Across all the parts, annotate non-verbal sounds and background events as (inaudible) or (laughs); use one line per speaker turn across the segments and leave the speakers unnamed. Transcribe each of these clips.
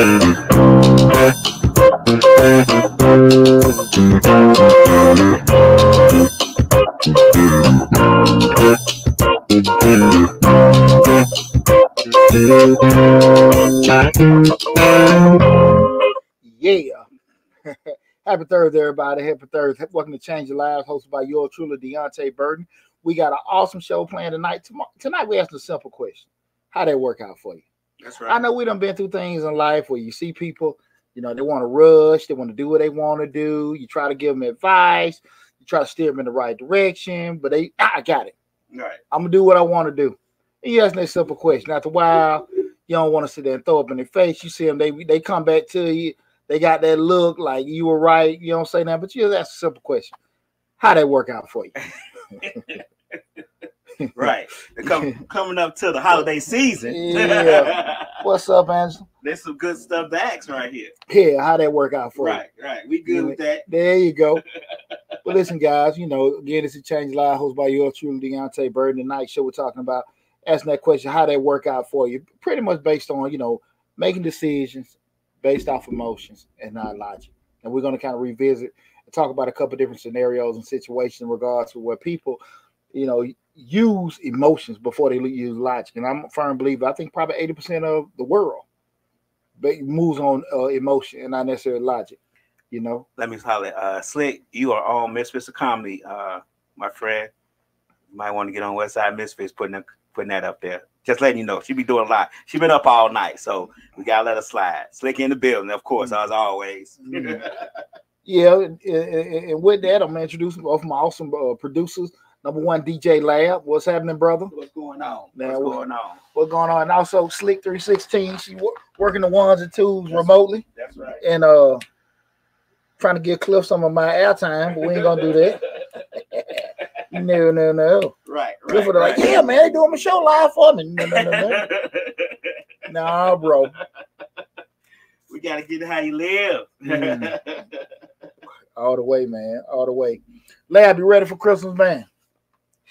Yeah. (laughs) Happy Thursday, everybody. Happy Thursday. Welcome to Change Your Lives, hosted by your truly Deonte Burden. We got an awesome show planned tonight. Tomorrow, tonight we asked a simple question. How'd that work out for you?
That's
I know we done been through things in life where you see people, you know, they want to rush, they want to do what they want to do. You try to give them advice, you try to steer them in the right direction, but they, "Ah, I got it.
Right.
I'm gonna do what I want to do. And you ask them a simple question. After a while, you don't want to sit there and throw up in their face. You see them, they they come back to you. They got that look like you were right. You don't say nothing, but you just ask a simple question. How'd that work out for you? (laughs) (laughs)
Right. (laughs) Come, coming up to the holiday season.
Yeah. (laughs) What's up, Angela?
There's some good stuff to ask right here.
Yeah, how that work out for you?
Right, right. We good with that.
There you go. (laughs) but listen, guys, you know, again, this is Change Live, hosted by your truly Deonte Burden. Tonight show we're talking about asking that question, how that work out for you, pretty much based on, you know, making decisions based off emotions and not logic. And we're going to kind of revisit and talk about a couple different scenarios and situations in regards to where people, you know, use emotions before they use logic. And I'm a firm believer, I think probably 80% of the world ba- moves on uh, emotion and not necessarily logic, you know.
Let me holler. Uh Slick, you are on Misfits of Comedy, uh, my friend. You might want to get on West Side Misfits putting that, putting that up there. Just letting you know. She be doing a lot. She been up all night, so we gotta let her slide. Slick in the building, of course, as always.
Mhm. Yeah, and, and- and with that, I'm gonna introduce both my awesome uh, producers. Number one, DJ Lab. What's happening, brother?
What's going on?
Man,
What's going on?
What's going on? And also Slick 316. She wor- working the ones and twos remotely
That's right.
and uh trying to get Cliff some of my airtime, but we ain't gonna do that. (laughs) No, no, no.
Right,
Cliff
right.
like, yeah, man, they doing my show live for me. No, no, no, no. (laughs) nah, bro.
we gotta get how you live.
Mm. (laughs) All the way, man. All the way. Lab, you ready for Christmas, man?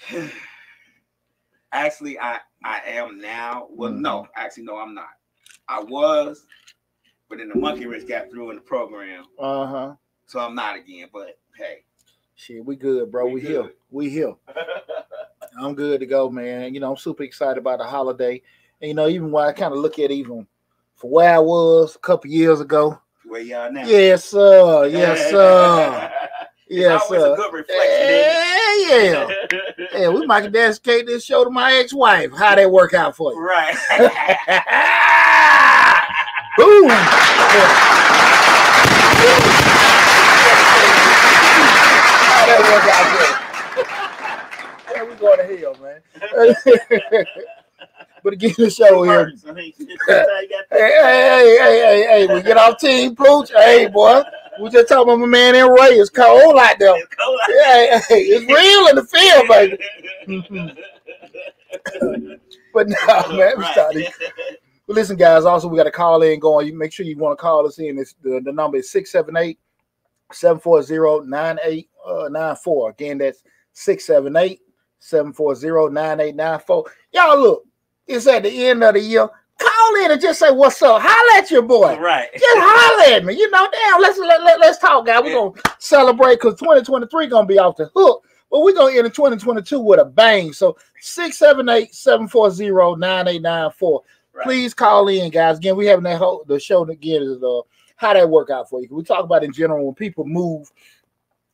(sighs)
actually, I I am now. Well,
Mhm.
no, actually, no, I'm not. I was, but then the monkey wrench got through in the program,
Uh-huh.
so I'm not again. But hey,
Shit, we good, bro.
We
We, here. We here. (laughs) I'm good to go, man. You know, I'm super excited about the holiday. And you know, even when I kind of look at even for where I was a couple years ago.
where y'all now?
Yes, sir. Yes, (laughs) sir.
It's
Yes,
always a
sir.
good reflection.
Yeah, yeah. (laughs) Yeah, we might dedicate this show to my ex-wife. How that work out for you?
right. (laughs)
Boom. How that work out for you? Yeah, we going to hell, man. (laughs) but again, the show here.
I mean, sometimes you got
Hey, hey, hey, hey, hey, hey, we get off team pooch. Hey, boy, we just talking about my man in Ray. It's cold out there.
It's cold out
Yeah, hey, (laughs) it's real in the field, baby. (laughs) But no, man, we started. (laughs) But listen, guys, also we got a call in going. You make sure you want to call us in. It's the, the number is 678 740 9894. Uh, Again, that's 678 740 9894. Y'all look, it's at the end of the year. Call in and just say what's up. Holla at your boy.
Right.
Just holler at me. You know, damn, let's let, let, let's talk, guys. We're gonna celebrate because 2023 gonna be off the hook. But we're gonna end in 2022 with a bang. So 678-740-9894.
Right.
Please call in, guys. Again, we having that whole the show again is uh how that work out for you. We talk about in general when people move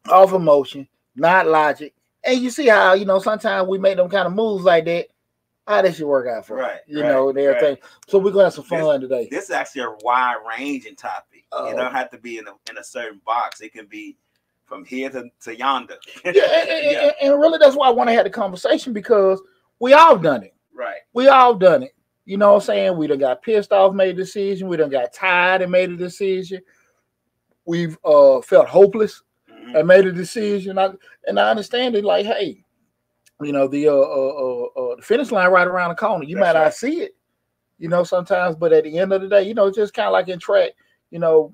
off emotion, not logic. And you see how, you know, sometimes we make them kind of moves like that. How this should work out for
Right,
you
right,
know, and everything. So we're gonna have some fun today.
This is actually a wide ranging topic.
Oh.
It don't have to be in a in a certain box. It can be from here to, to yonder.
yeah, and, and- and- and really that's why I want to have the conversation because we all done it.
Right.
We all done it. You know what I'm saying? We done got pissed off, made a decision. We done got tired and made a decision. We've uh felt hopeless
Mhm.
and made a decision. I, and I understand it like, hey, you know, the uh, uh, uh, uh the finish line right around the corner. You
That's
might
right.
not see it, you know, sometimes, but at the end of the day, you know, it's just kind of like in track, you know,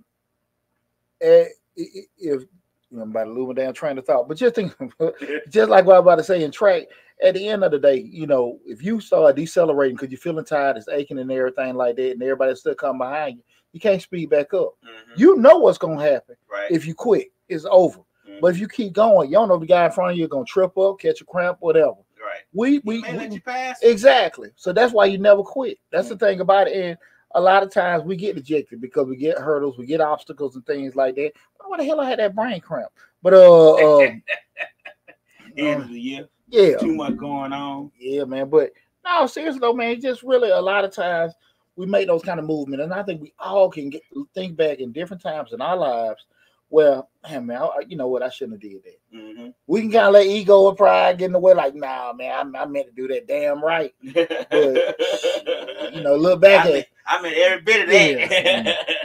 eh, if you know, I'm about to lose my damn train of thought, but just think, (laughs) just like what I'm about to say in track, at the end of the day, you know, if you start decelerating because you're feeling tired, it's aching and everything like that, and everybody still come behind you, you can't speed back up.
Mhm.
You know what's gonna happen
right.
if you quit. It's over. But if you keep going, you don't know the guy in front of you gonna trip up, catch a cramp, whatever.
right.
We
We,
we,
let you pass.
exactly. So that's why you never quit. That's
Mm.
the thing about it. And a lot of times we get ejected because we get hurdles, we get obstacles and things like that. What the hell I had that brain cramp? But uh, uh (laughs)
End of the year.
yeah,
Too much going on.
yeah, man. But no, seriously though, man, just really a lot of times we make those kind of movement, and I think we all can get think back in different times in our lives where, man, man, I, you know what, I shouldn't have did that.
hmm
We can kind of let ego and pride get in the way, like, nah, man, I, I meant to do that damn right. You know, look back
I
at
mean, I mean every bit of that. (laughs)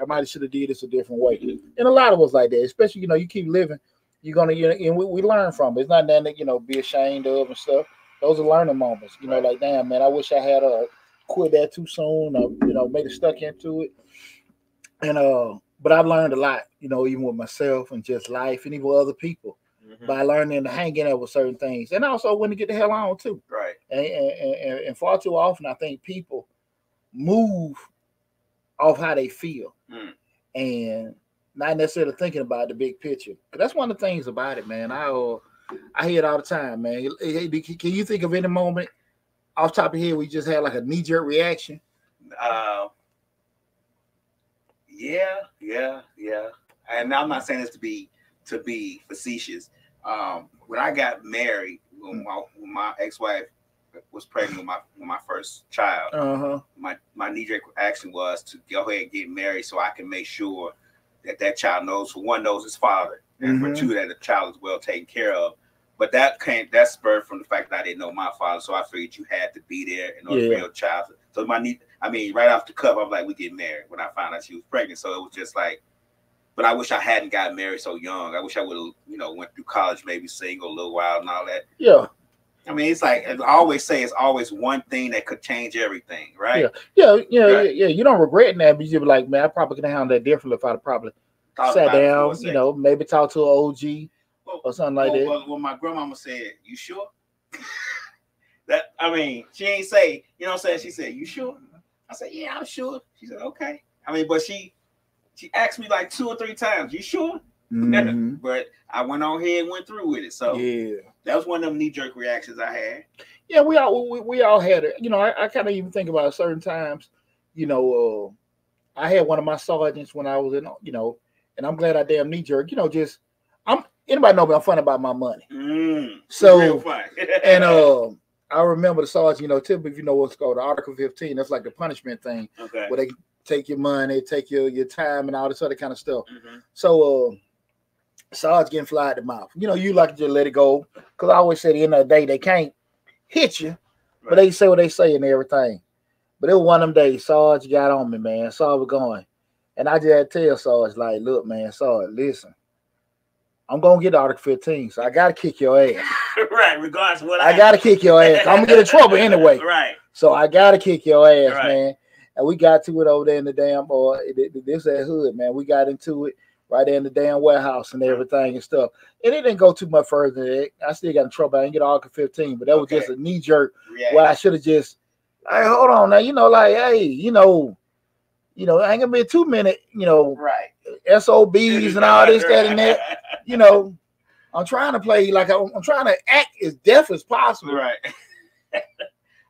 I might have should have did this a different way. And a lot of us like that, especially you know, you keep living, you're gonna you know, and we, we learn from it. It's not nothing that you know be ashamed of and stuff. Those are learning moments. You know,
Right.
like damn man, I wish I had uh quit that too soon or you know made it stuck into it. And uh, but I've learned a lot, you know, even with myself and just life and even with other people
Mhm.
by learning to hang in there with certain things, and also when to get the hell on too
Right.
and, and, and, and far too often I think people move off how they feel
Mm.
and not necessarily thinking about the big picture. But that's one of the things about it, man. I uh, I hear it all the time, man. Can you think of any moment off the top of head we just had like a knee jerk reaction?
Uh, yeah, yeah, yeah. And I'm not saying this to be to be facetious. Um, when I got married, when my, when my ex-wife was pregnant with my with my first child,
Uh huh.
my my knee jerk action was to go ahead and get married so I can make sure that that child knows for one knows his father and
Mhm.
for two that the child is well taken care of. But that came that spurred from the fact that I didn't know my father, so I figured you had to be there in order for
Yeah.
your child. So my knee, I mean, right off the cuff, I'm like, we get married when I found out she was pregnant. So it was just like, but I wish I hadn't got married so young. I wish I would have, you know, went through college, maybe single a little while and all that.
Yeah.
I mean, it's like I always say, it's always one thing that could change everything, right?
Yeah. Yeah.
Right.
Yeah. You don't regret that, but you're like, man, I probably could have handled that differently if I'd probably
Thought
sat
about it for a
down, you know, maybe talk to an OG
Well,
or something like
well,
that.
well, well, my grandmama said, "You sure?" (laughs) that I mean, she ain't say, you know what I'm saying? She said, "You sure?" I said, "Yeah, I'm sure." She said, "Okay." I mean, but she she asked me like two or three times, "You sure?"
Mhm. (laughs)
But I went on ahead and went through with it. So
Yeah.
that was one of them knee jerk reactions I had.
yeah, we all we, we all had it. You know, I, I kind of even think about certain times. You know, uh, I had one of my sergeants when I was in. You know, and I'm glad I damn knee jerk. You know, just I'm anybody know me. I'm funny about my money.
Mm,
So. (laughs) And uh, I remember the sergeant. You know, typically if you know what's called the Article 15, that's like the punishment thing
okay.
where they take your money, take your your time, and all this other kind of stuff.
Mhm.
So, uh, Sarge getting fly at the mouth. You know, you like to just let it go. Because I always say at the end of the day, they can't hit you, but they say what they say and everything. But it was one of them days, Sarge got on me, man. Sarge was going. And I just had to tell Sarge, like, look, man, Sarge, listen. I'm gonna get Article 15, so I gotta kick your ass. (laughs)
right, regardless of what
I gotta kick your ass. I'm gonna get in trouble anyway. (laughs)
Right.
So I gotta kick your ass,
Right.
man. And we got to it over there in the damn uh, or this that hood, man. We got into it right there in the damn warehouse and everything and stuff. And it didn't go too much further than that. I still got in trouble. I didn't get Article 15, but that was just a knee jerk
React.
where I should have just hey, hold on now, you know, like, hey, you know, you know, it ain't gonna be a two minute, you know,
Right.
SOBs and all this, that, and that. (laughs) You know, I'm trying to play like I'm, I'm trying to act as deaf as possible.
Right. (laughs)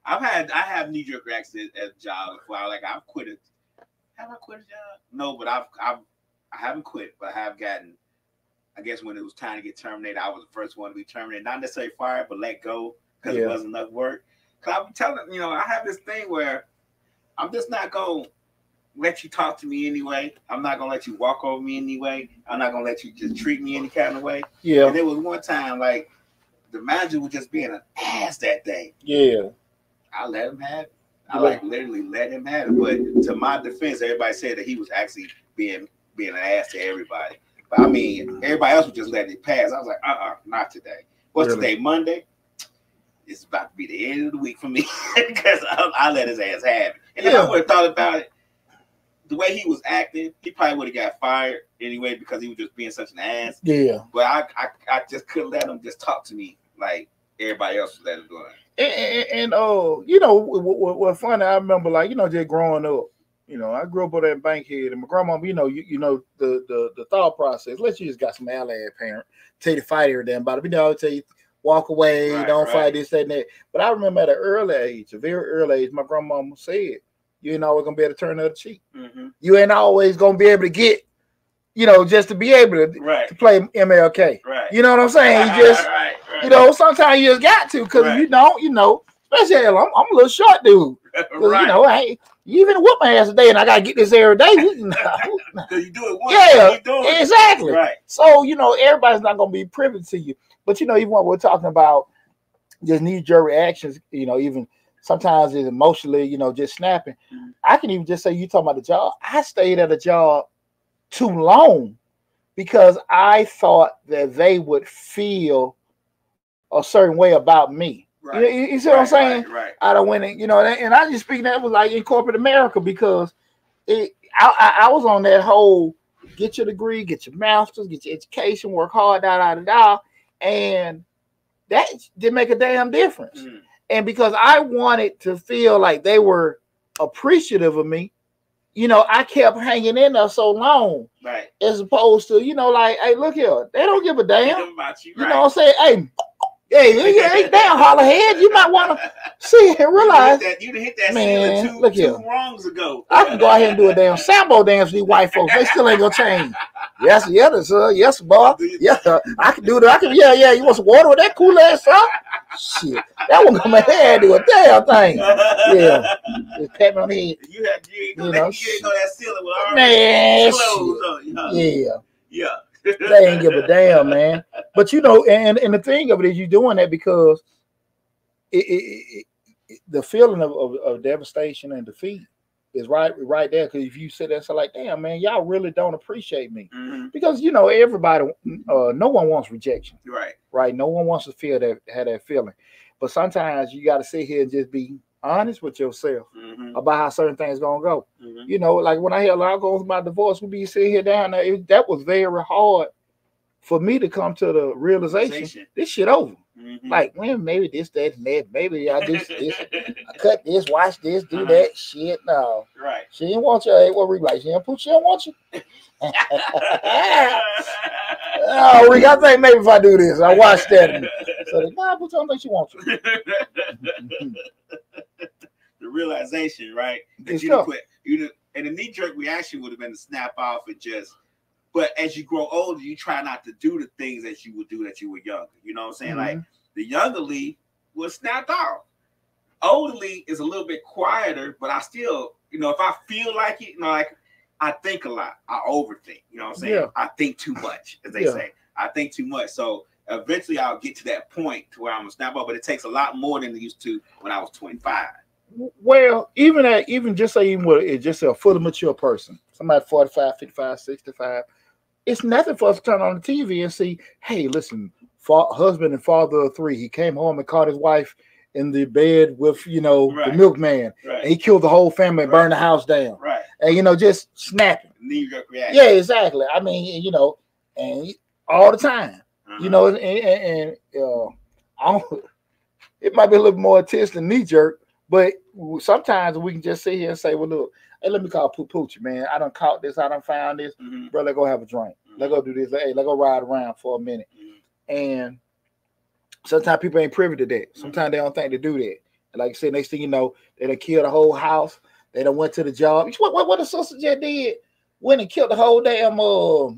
I've had I have knee jerk reactions at a job before. Like I've quit it. Have I quit a job? No, but I've I've I haven't quit, but I have gotten. I guess when it was time to get terminated, I was the first one to be terminated. Not necessarily fired, but let go because
Yeah.
it wasn't enough work. Cause I'm telling you know I have this thing where I'm just not gonna let you talk to me anyway. I'm not gonna let you walk over me anyway. I'm not gonna let you just treat me any kind of way.
Yeah,
And there was one time like the manager was just being an ass that day.
yeah,
I let him have it. I like literally let him have it. But to my defense, everybody said that he was actually being being an ass to everybody. But I mean, everybody else was just letting it pass. I was like, uh uh not today. What's
Really?
today? Monday? It's about to be the end of the week for me (laughs) because I, I let his ass have it. And if I would have thought about it, the way he was acting, he probably would have got fired anyway because he was just being such an ass.
yeah.
But I, I, I just couldn't let him just talk to me like everybody else was letting him do it.
And, and, and oh, you know, what, what, funny? I remember, like you know, just growing up, You know, I grew up with that Bankhead, and my grandma, you know, you, you know the, the the thought process. Let's you just got some ally parent, tell you to fight every damn body. You know, tell you walk away,
Right,
don't
right.
fight this, that, and that. But I remember at an early age, a very early age, my grandmama said, "You ain't always gonna be able to turn the other cheek.
Mhm.
You ain't always gonna be able to get, you know, just to be able to,
Right.
to play MLK.
Right.
You know what I'm saying? You just,
right,
you know, sometimes you just got to, because you don't, you know, especially I'm, I'm a little short dude. (laughs) You know, hey, you even whoop my ass today, and I gotta get this every day. (laughs)
You do it once.
Yeah,
you do it.
exactly.
Right.
So you know, everybody's not gonna be privy to you. But you know, even when we're talking about just knee jerk reactions, you know, even sometimes it's emotionally, you know, just snapping.
Mhm.
I can even just say you talking about the job. I stayed at a job too long because I thought that they would feel a certain way about me.
Right.
You, you- see what I'm saying?
Right. right.
I don't win it, you know, and, and I just speak that was like in corporate America because it I, I, I was on that whole get your degree, get your master's, get your education, work hard, da da da da, and that didn't make a damn difference.
Mm.
And because I wanted to feel like they were appreciative of me, you know, I kept hanging in there so long,
Right.
as opposed to, you know, like, hey, look here, they don't give a damn.
About you.
You
right.
know what I'm saying? Hey, hey, hey, hey damn, hollerhead, you might want to see and realize
you hit that, you hit that
Man,
two,
look
two wrongs ago.
I can go here and do a damn sambo dance with these white folks. They still ain't gonna change. Yes, yes, sir. Uh, yes, boy. Yeah, uh, I can do that. I can. Yeah, yeah. You want some water with that cool ass stuff? Shit, that one gonna head do a damn thing. Yeah, just pat me on the head.
You had you ain't
You
know
know,
that, you ain't ceiling with already
Man, shit.
on huh?
Yeah,
Yeah.
They ain't give a damn, man. But you know, and and the thing of it is, you're doing that because it, it, it, the feeling of, of, of devastation and defeat is right right there. Because if you sit there and say like, damn, man, y'all really don't appreciate me.
Mhm.
because you know everybody uh no one wants rejection
Right.
right no one wants to feel that have that feeling but sometimes you got to sit here and just be honest with yourself
Mhm.
about how certain things gonna go
Mhm.
you know like when i hear a lot goes my divorce we be sitting here down there it, that was very hard for me to come to the realization
Realization.
this shit over
Mhm.
like well maybe this that and that maybe i do this I (laughs) cut this watch this do
Uh-huh.
that shit no
right.
she didn't want you hey, what we like she didn't put she don't want you (laughs) oh we got to think maybe if i do this i watch that and So the nah, put on think she wants to. (laughs) (laughs)
the realization, right? That you
tough.
you and the knee jerk reaction would have been to snap off and just. But as you grow older, you try not to do the things that you would do that you were younger. You know what I'm saying? Like
Mhm.
the younger Lee was snapped off. Older Lee is a little bit quieter, but I still, you know, if I feel like it, you know, like I think a lot, I overthink. You know what I'm saying?
Yeah.
I think too much, as they
Yeah.
say. I think too much. So eventually, I'll get to that point to where I'm gonna snap off. But it takes a lot more than it used to when I was 25.
Well, even at even just say even with it just a fully mature person, somebody 45, 55, 65, it's nothing for us to turn on the TV and see, hey, listen, fa- husband and father of three, he came home and caught his wife in the bed with, you know,
Right.
the milkman. And he killed the whole family and
Right.
burned the house down.
Right.
And you know, just snapping.
Knee jerk reaction.
Yeah, exactly. I mean, you know, and all the time.
Uh-huh.
you know, and, and, and uh, I don't, it might be a little more intense than knee jerk, but sometimes we can just sit here and say, well, look, hey, let me call Poo Poochie, man. I done caught this, I done found this.
Mhm.
Bro, let's go have a drink. Let's go do this. Hey, let's go ride around for a minute.
Mhm.
And sometimes people ain't privy to that. Sometimes they don't think to do that. And like I said, next thing you know, they done killed the whole house. They done went to the job. What what, what the sister just did? Went and killed the whole damn uh,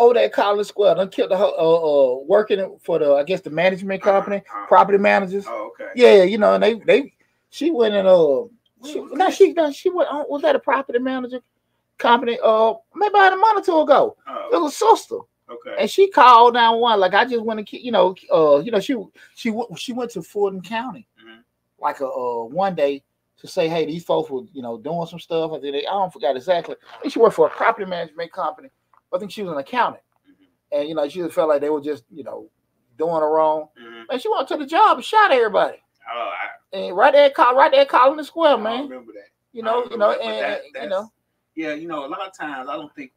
over there at College Square. Done killed the whole uh, uh working for the I guess the management company,
Uh-huh.
property managers.
Oh, okay.
Yeah, you know, and they they she went and uh she, no, she no, she went on was that a property manager company uh maybe about a month or two ago. It
Oh,
was sister
okay.
and she called down one like I just went to you know uh you know she she she went to Fulton County
Mhm.
like a uh one day to say hey these folks were you know doing some stuff I then they I don't forget exactly think she worked for a property management company I think she was an accountant
Mhm.
and you know she just felt like they were just you know doing her wrong
Mhm.
and she went to the job and shot everybody
Oh, I,
and right there call right there calling the square
I
man
remember that.
you know you know
but
and
that-
you know
Yeah, you know, a lot of times I don't think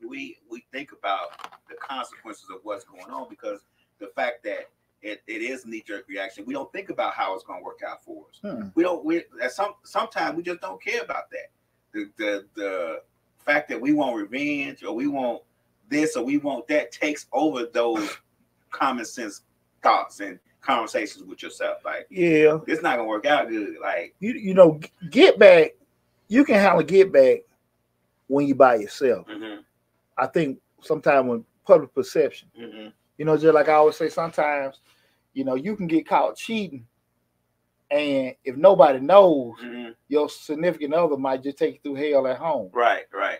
we we think about the consequences of what's going on because the fact that it, it is knee jerk reaction, we don't think about how it's going to work out for us.
Hmm.
We don't. We at some sometimes we just don't care about that. the the the fact that we want revenge or we want this or we want that takes over those common sense thoughts and conversations with yourself. Like,
Yeah,
it's not gonna work out good. Like,
you you know, get back. You can handle get back when you by yourself.
mhm,
I think sometimes when public perception,
mhm,
you know, just like I always say, sometimes, you know, you can get caught cheating, and if nobody knows,
mhm.
your significant other might just take you through hell at home.
right, right,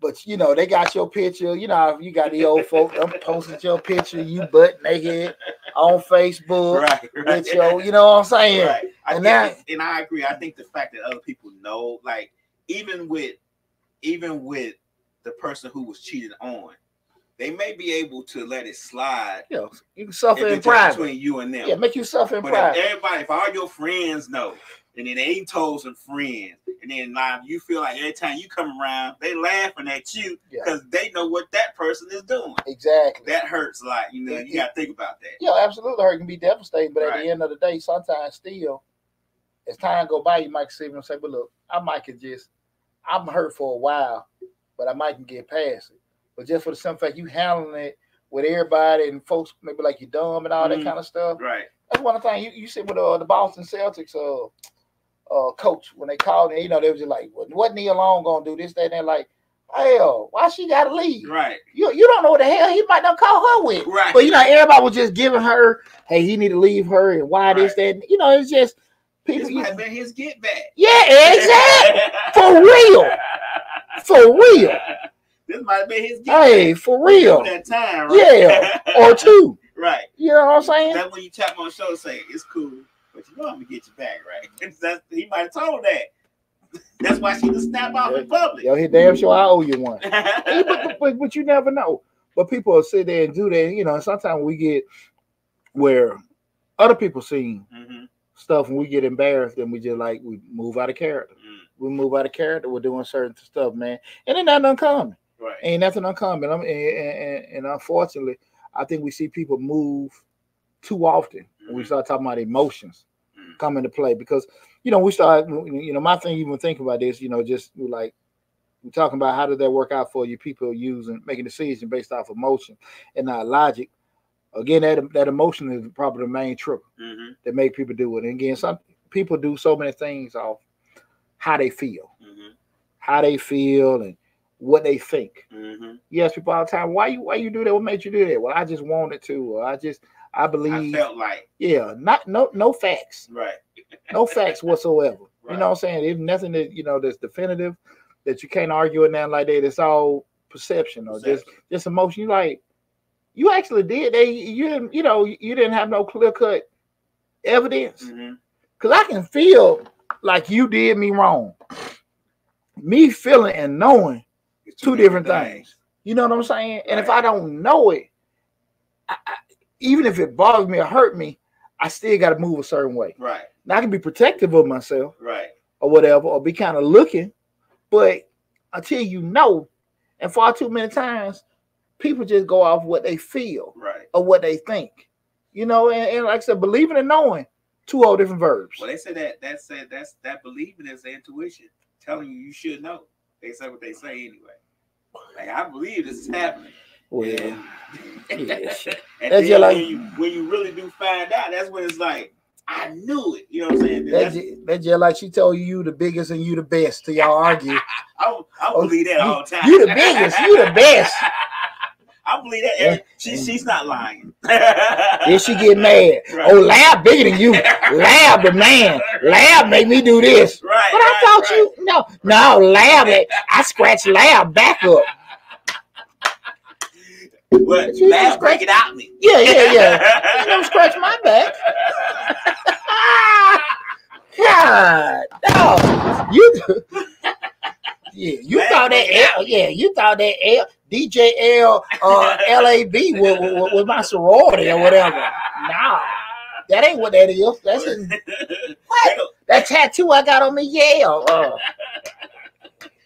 But you know, they got your picture. You know, you got the old folk them (laughs) posted your picture, you butt naked on Facebook
right, right.
with your, you know what I'm saying?
Right. I
And that-
and I agree. I think the fact that other people know, like, even with, even with the person who was cheated on, they may be able to let it slide
You know, you can suffer in private.
between you and them.
Yeah, make you suffer in
But if
private.
everybody, if all your friends know, and then they ain't told some friends, and then now you feel like every time you come around, they laughing at you
Yeah.
because they know what that person is doing.
Exactly.
That hurts a lot. You know, you got to think about that.
Yeah, absolutely. Hurt can be devastating, but at the end of the day, sometimes still, as time go by, you might see them say, "But look, I might can just, I'm hurt for a while, but I might can get past it." But just for the simple fact you handling it with everybody and folks maybe like you dumb and all that
Mhm.
kind of stuff.
Right.
That's one of the things you, you see with uh, the Boston Celtics uh, uh, coach when they called and you know they was just like, "What what Nia Long gonna do this, that, and they're like, hell, why she gotta leave?
Right.
You you don't know what the hell he might not call her with."
Right.
But you know, everybody was just giving her, hey, he need to leave her and why this, that. and- You know, it's just people.
this
You,
might been his get back.
yeah, exactly. For real. (laughs) For real.
This might have been his get
Hey, for real.
That time, right?
Yeah. (laughs) Or two.
right.
You know what I'm saying?
That's when you tap on the shoulder, say it's cool, but you know I'm gonna get you back, right? (laughs) That's, he might have told that. That's why she just snap off in public.
Yo, he damn sure I owe you one. (laughs) Hey, but, but, but, you never know. But people sit there and do that. You know, and sometimes we get where other people see
Mhm,
stuff and we get embarrassed and we just like we move out of character.
mhm.
We move out of character. We're doing certain stuff, man. And then nothing uncommon.
Right.
ain't nothing uncommon. I'm, and, and, and unfortunately, I think we see people move too often when we
Mhm.
start talking about emotions
Mhm.
come into play because you know we start you know my thing even thinking about this you know just like we're talking about how did that work out for you people using making decisions based off emotion and not logic again that that emotion is probably the main trigger
Mhm,
that make people do it and again some people do so many things off how they feel
mhm,
how they feel and what they think
mhm.
you ask people all the time, why you why you do that? What made you do that? Well, I just wanted to, or I just I
I
believe.
felt like
yeah, not no no facts,
right.
no facts whatsoever. (laughs) You know what I'm saying? There's nothing that you know that's definitive that you can't argue in that like that. It's all perception or just
Perception.
just emotion. You like you actually did. They you didn't you know you didn't have no clear cut evidence because I can feel like you did me wrong. Me feeling and knowing
It's
two different things. You know what I'm saying? And if I don't know it, I, I, even if it bothers me or hurt me, I still got to move a certain way.
Right.
Now I can be protective of myself
Right.
or whatever, or be kind of looking, but until you know, and far too many times, people just go off what they feel
Right.
or what they think. You know, and, and like I said, believing and knowing, two old different verbs.
Well, they say that that said that's that believing is intuition, telling you you should know. They say what they say anyway. Like I believe this is happening.
Well, yeah, (laughs)
and
That's
then
like-
when you when you really do find out, that's when it's like, I knew it. You know what I'm saying?
that,
That's,
just, that just like she told you, you the biggest and you the best till y'all argue. (laughs)
I, I
Oh,
believe that all the time.
you the biggest, you the best. (laughs)
I believe that. every- She, she's not lying.
Then she get (laughs) mad.
Right.
Oh, Lab bigger than you. (laughs) Lab the man. Lab make me do this.
Right.
But I
right,
thought
right.
you no no Lab. it- I scratch Lab back up.
But
just
break it out me.
Yeah yeah yeah. (laughs) You don't scratch my back. God, no. You. Yeah, you
Lab
thought that L, yeah, you thought that L, DJL uh, LAB was, was, was my sorority or whatever. Nah, that ain't what that is. That's in, what? That tattoo I got on me, Yale. Uh,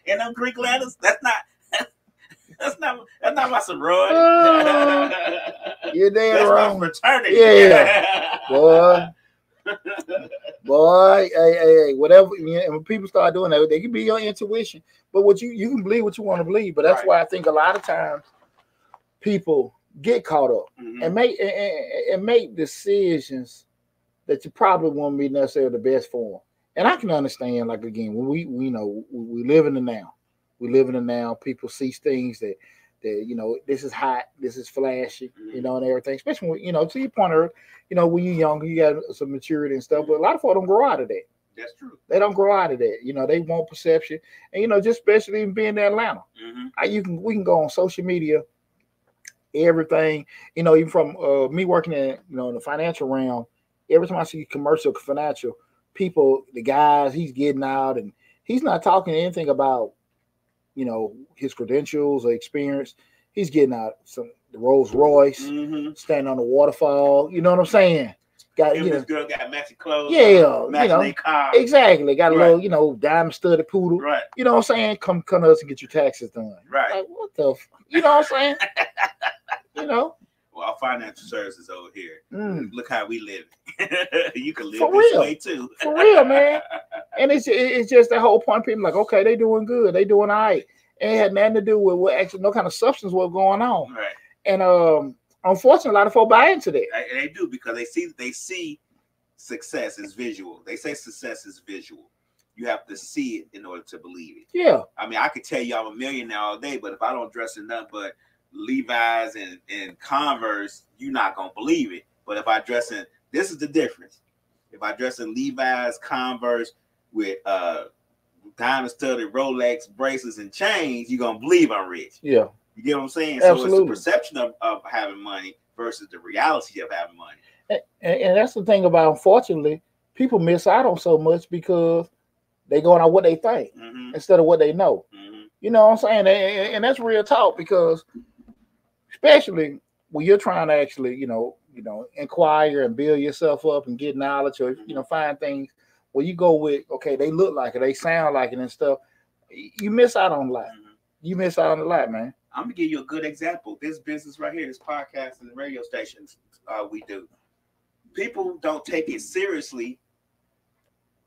In them Greek letters, that's not. (laughs) That's not. That's not my sorority.
Uh, (laughs) you're dead
that's
wrong.
fraternity.
Yeah. (laughs) boy. (laughs) Boy, hey, hey, hey, whatever. Yeah, and when people start doing that, they can be your intuition. But what you you can believe what you want to believe. But that's
Right.
why I think a lot of times people get caught up
Mhm.
and make and, and- make decisions that you probably won't be necessarily the best for them. And I can understand, like again, when we we know we, we live in the now, we live in the now. People see things that that you know this is hot, this is flashy, you
Mhm.
know, and everything. Especially when, you know, to your point, Earth, you know, when you're younger, you got some maturity and stuff. But a lot of folks don't grow out of that.
That's true.
They don't grow out of that. You know, they want perception, and you know, just especially in being in Atlanta,
hmm
I, you can we can go on social media, everything. You know, even from uh, me working in you know in the financial realm, every time I see commercial financial people, the guys he's getting out, and he's not talking anything about you know his credentials or experience. He's getting out some the Rolls Royce,
hmm
standing on the waterfall. You know what I'm saying? Got you know,
this girl got matching clothes.
Yeah,
on,
you know,
car.
exactly. Got a
Right.
little you know diamond studded poodle.
Right,
You know what I'm saying? Come come to us and get your taxes done.
right.
Like what the? F- you know what I'm saying? (laughs) you know.
Our financial services over here.
Mm.
Look how we live. (laughs) you can live
For
this
real.
way too.
For real, man. (laughs) And it's it's just that whole point. People like, okay, they doing good, they doing all right. It had nothing to do with what actually no kind of substance was going on.
Right.
And um, unfortunately, a lot of folk buy into that.
And they do because they see they see success is visual. They say success is visual. You have to see it in order to believe it.
Yeah,
I mean, I could tell you I'm a millionaire all day, but if I don't dress in nothing but Levi's and, and Converse, you're not gonna believe it. But if I dress in this is the difference. If I dress in Levi's, Converse with uh diamond studded Rolex bracelets and chains, you're gonna believe I'm rich.
yeah,
You get what I'm saying? So it's
Absolutely.
the perception of, of having money versus the reality of having money.
and, and that's the thing about unfortunately, people miss out on so much because they going on what they think
hmm
instead of what they know.
hmm
You know what I'm saying? And, and- and that's real talk because especially when you're trying to actually, you know, you know, inquire and build yourself up and get knowledge or you know, find things where you go with, okay, they look like it, they sound like it and stuff. You miss out on a lot. You miss out on a lot, man.
I'm gonna give you a good example. This business right here, this podcast and the radio stations uh, we do. People don't take it seriously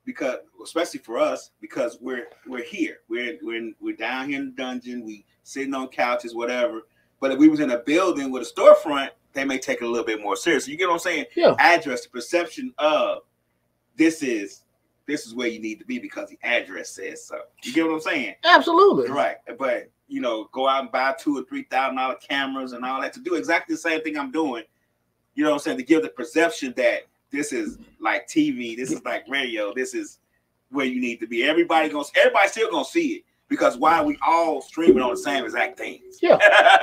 because, especially for us, because we're we're here. We're we're we're down here in the dungeon. We sitting on couches, whatever. But if we was in a building with a storefront, they may take it a little bit more serious. You get what I'm saying?
Yeah.
Address, the perception of this is this is where you need to be because the address says so. You get what I'm saying?
Absolutely.
Right. But you know, go out and buy two or three thousand dollar cameras and all that to do exactly the same thing I'm doing. You know what I'm saying? To give the perception that this is like TV, this is like radio, this is where you need to be. Everybody gonna everybody still gonna see it because why we all streaming on the same exact things.
Yeah.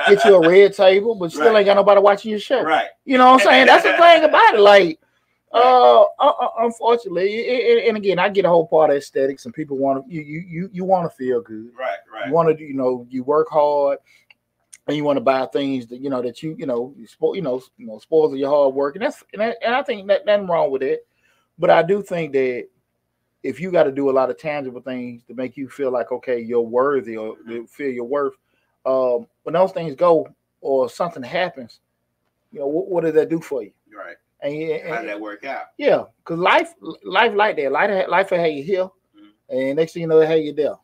(laughs) Get you a red table, but still
Right.
ain't got nobody watching your show.
right.
You know what I'm saying? That's the (laughs) thing about it. Like, uh, uh, uh, unfortunately, and, again, I get a whole part of aesthetics, and people want to you you you, you want to feel good.
Right. Right.
You want to, you know, you work hard, and you want to buy things that you know that you you know you spo- you know you know spoils of your hard work, and that's and, that, and I think that nothing wrong with it. But I do think that if you got to do a lot of tangible things to make you feel like okay, you're worthy or feel your worth, um, when those things go or something happens, you know, what, what does that do for you?
right.
And, you-
How did that work out?
yeah, because life, life like that, life, life will have you here,
Mhm.
and next thing you know, it have you there.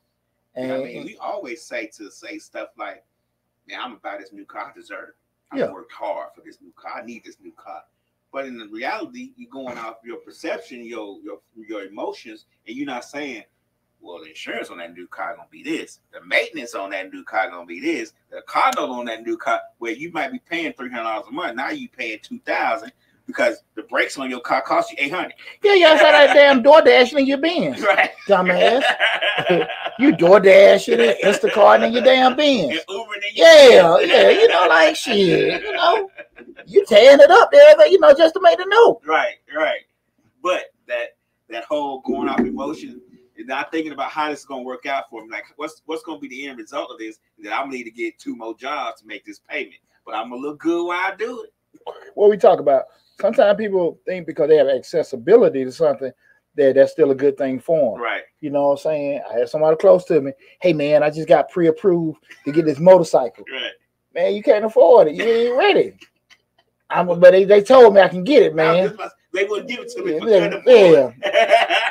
And
I mean, we always say to say stuff like, "Man, I'm gonna this new car. I deserve. it. I
Yeah.
worked hard for this new car. I need this new car." But in the reality, you're going off your perception, your your your emotions, and you're not saying, "Well, the insurance on that new car gonna be this. The maintenance on that new car gonna be this. The car note on that new car, where you might be paying three hundred dollars a month, now you paying two thousand because the brakes on your car cost you eight hundred. (laughs)
yeah, yeah, it's that damn door dashing in your Benz, (laughs)
Right,
dumbass. (laughs) You door dashing it, Instacart in your damn
And
Benz.
Ubering in your
Yeah, yeah, you know, like shit, you know, you tearing it up there, you know, just to make the note.
Right, right. But that that whole going off emotion and not thinking about how this is gonna work out for me. Like what's what's gonna be the end result of this? That I'm gonna need to get two more jobs to make this payment. But I'm gonna look good while I do it.
What we talk about. Sometimes people think because they have accessibility to something that that's still a good thing for them.
Right.
You know what I'm saying? I had somebody close to me. Hey man, I just got pre-approved to get this motorcycle.
Right.
Man, you can't afford it. You ain't ready. I'm but they, they told me I can get it, man.
they wouldn't give it to me.
Yeah, yeah, (laughs)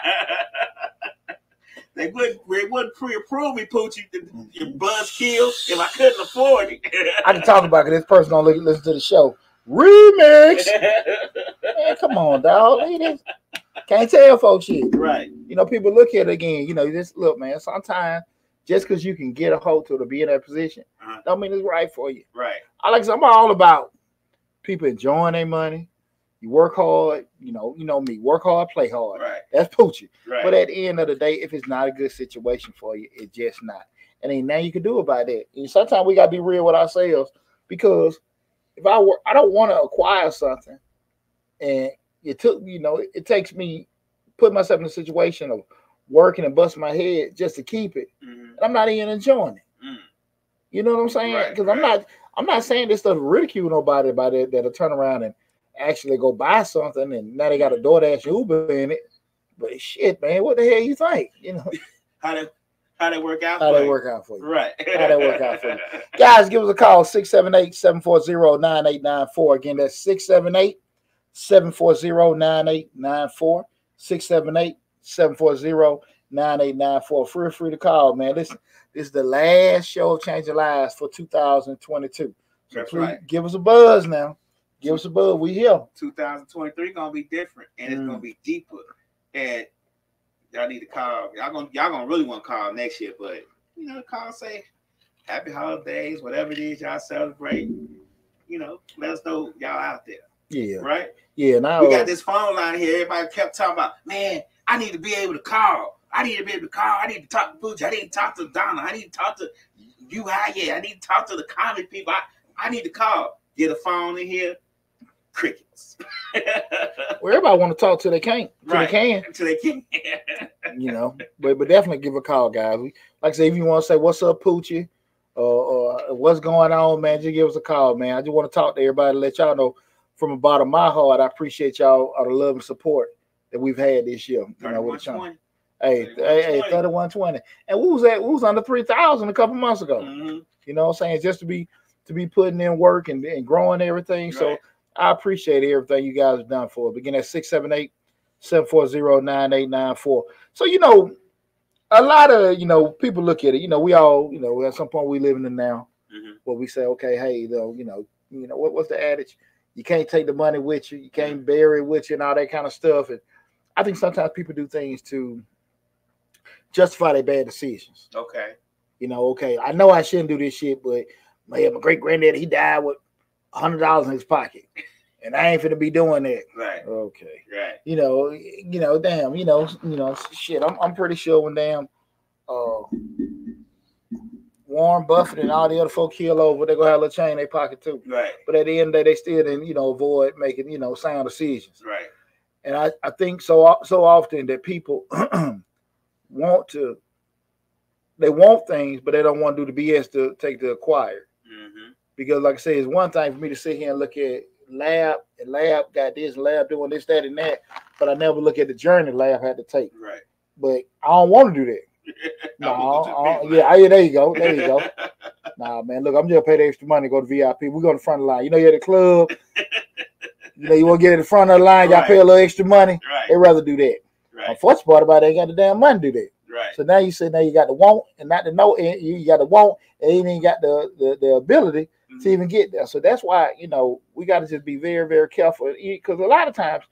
they wouldn't. They wouldn't pre-approve me, Poochie. Your buzz kill if I couldn't afford it. (laughs)
I can talk about it. This person don't li- listen to the show. Remix. (laughs) Man, come on, dog. Can't tell folks shit.
right.
You know, people look at it again. You know, just look, man. Sometimes just because you can get a hold to to be in that position,
Uh-huh.
don't mean it's right for you.
Right.
I like I'm all about people enjoying their money. You work hard, you know, you know me, work hard, play hard.
Right.
That's Poochie.
Right.
But at the end of the day, if it's not a good situation for you, it's just not. And ain't nothing you can do about that. And sometimes we gotta be real with ourselves because if I work, I don't want to acquire something, and it took, you know, it, it takes me put myself in a situation of working and busting my head just to keep it,
Mhm.
and I'm not even enjoying it.
Mm.
You know what I'm saying?
Right,
Because I'm not, I'm not saying this stuff to ridicule nobody about it that'll turn around and actually go buy something, and now they got a DoorDash Uber in it. But shit, man, what the hell you think? You know
How they how they work out?
how that work out for you.
Right.
How that work out for you. (laughs) Guys, give us a call 678-740-9894. Again, that's 678-740-9894. 678-740-9894. Feel free to call, man. This, this is the last show of Changing Lives for 2022. So
That's right.
give us a buzz now. Give us a buzz. We here.
2023 gonna be different and it's
Mm.
gonna be deeper. And y'all need to call. Y'all gonna y'all gonna really want to call next year, but you know, call say happy holidays, whatever it is y'all celebrate. You know, let us know y'all out there,
Yeah.
right?
Yeah. Now
We got this phone line here. Everybody kept talking about, man, I need to be able to call. I need to be able to call. I need to talk to Pooch. I need to talk to Donna. I need to talk to you. How yeah? I need to talk to the comedy people. I, I need to call. Get a phone in here. Crickets. (laughs)
well, everybody want to talk to they can't. Till
Right.
they can.
Until they can.
you know. But but definitely give a call, guys. We, like I say, if you want to say what's up, Poochie, or, or uh, what's going on, man, just give us a call, man. I just want to talk to everybody, let y'all know from the bottom of my heart, I appreciate y'all all the love and support that we've had this year. You know, with the channel.
3120.
Hey, hey, hey,
3120.
and we was at we was under three thousand a couple months ago.
Mhm.
You know, what I'm saying just to be to be putting in work and, and growing everything. So I appreciate everything you guys have done for us. Begin at 678 740 9894. So, you know, a lot of, you know, people look at it, you know, we all, you know, at some point we live in the now
Mhm.
where we say, okay, hey, though, you know, you know, what, what's the adage? You can't take the money with you, you can't bury it with you, and all that kind of stuff. And I think sometimes people do things to justify their bad decisions.
Okay.
You know, okay, I know I shouldn't do this shit, but man, my great granddad, he died with hundred dollars in his pocket. And I ain't finna be doing that.
Right.
Okay.
Right.
You know, you know, damn, you know, you know, shit. I'm I'm pretty sure when damn uh Warren Buffett and all the other folk kill over, they're gonna have a little chain in their pocket too.
Right.
But at the end of the day, they still didn't, you know, avoid making, you know, sound decisions.
Right.
And I, I think so so often that people (clears throat) want to they want things, but they don't want to do the BS to take the acquire.
Mm-hmm.
Because like I say, it's one thing for me to sit here and look at lab and lab got this, lab doing this, that, and that, but I never look at the journey lab had to take.
Right.
But I don't want to do that. (laughs) No, I don't- yeah, yeah, there you go, there you go. (laughs) Nah, man, look, I'm just pay the extra money to go to VIP. We go to the front of the line. You know, you're at the club. (laughs) you know, you want to get in the front of the line. Y'all
Right.
pay a little extra money.
Right.
They rather do that.
Right.
Unfortunate part about it, they ain't got the damn money to do that.
Right.
So now you say now you got the want and not the know. and You got the want and you ain't got the, the the ability to mm-hmm. even get there. So that's why you know we got to just be very very careful eh, because a lot of times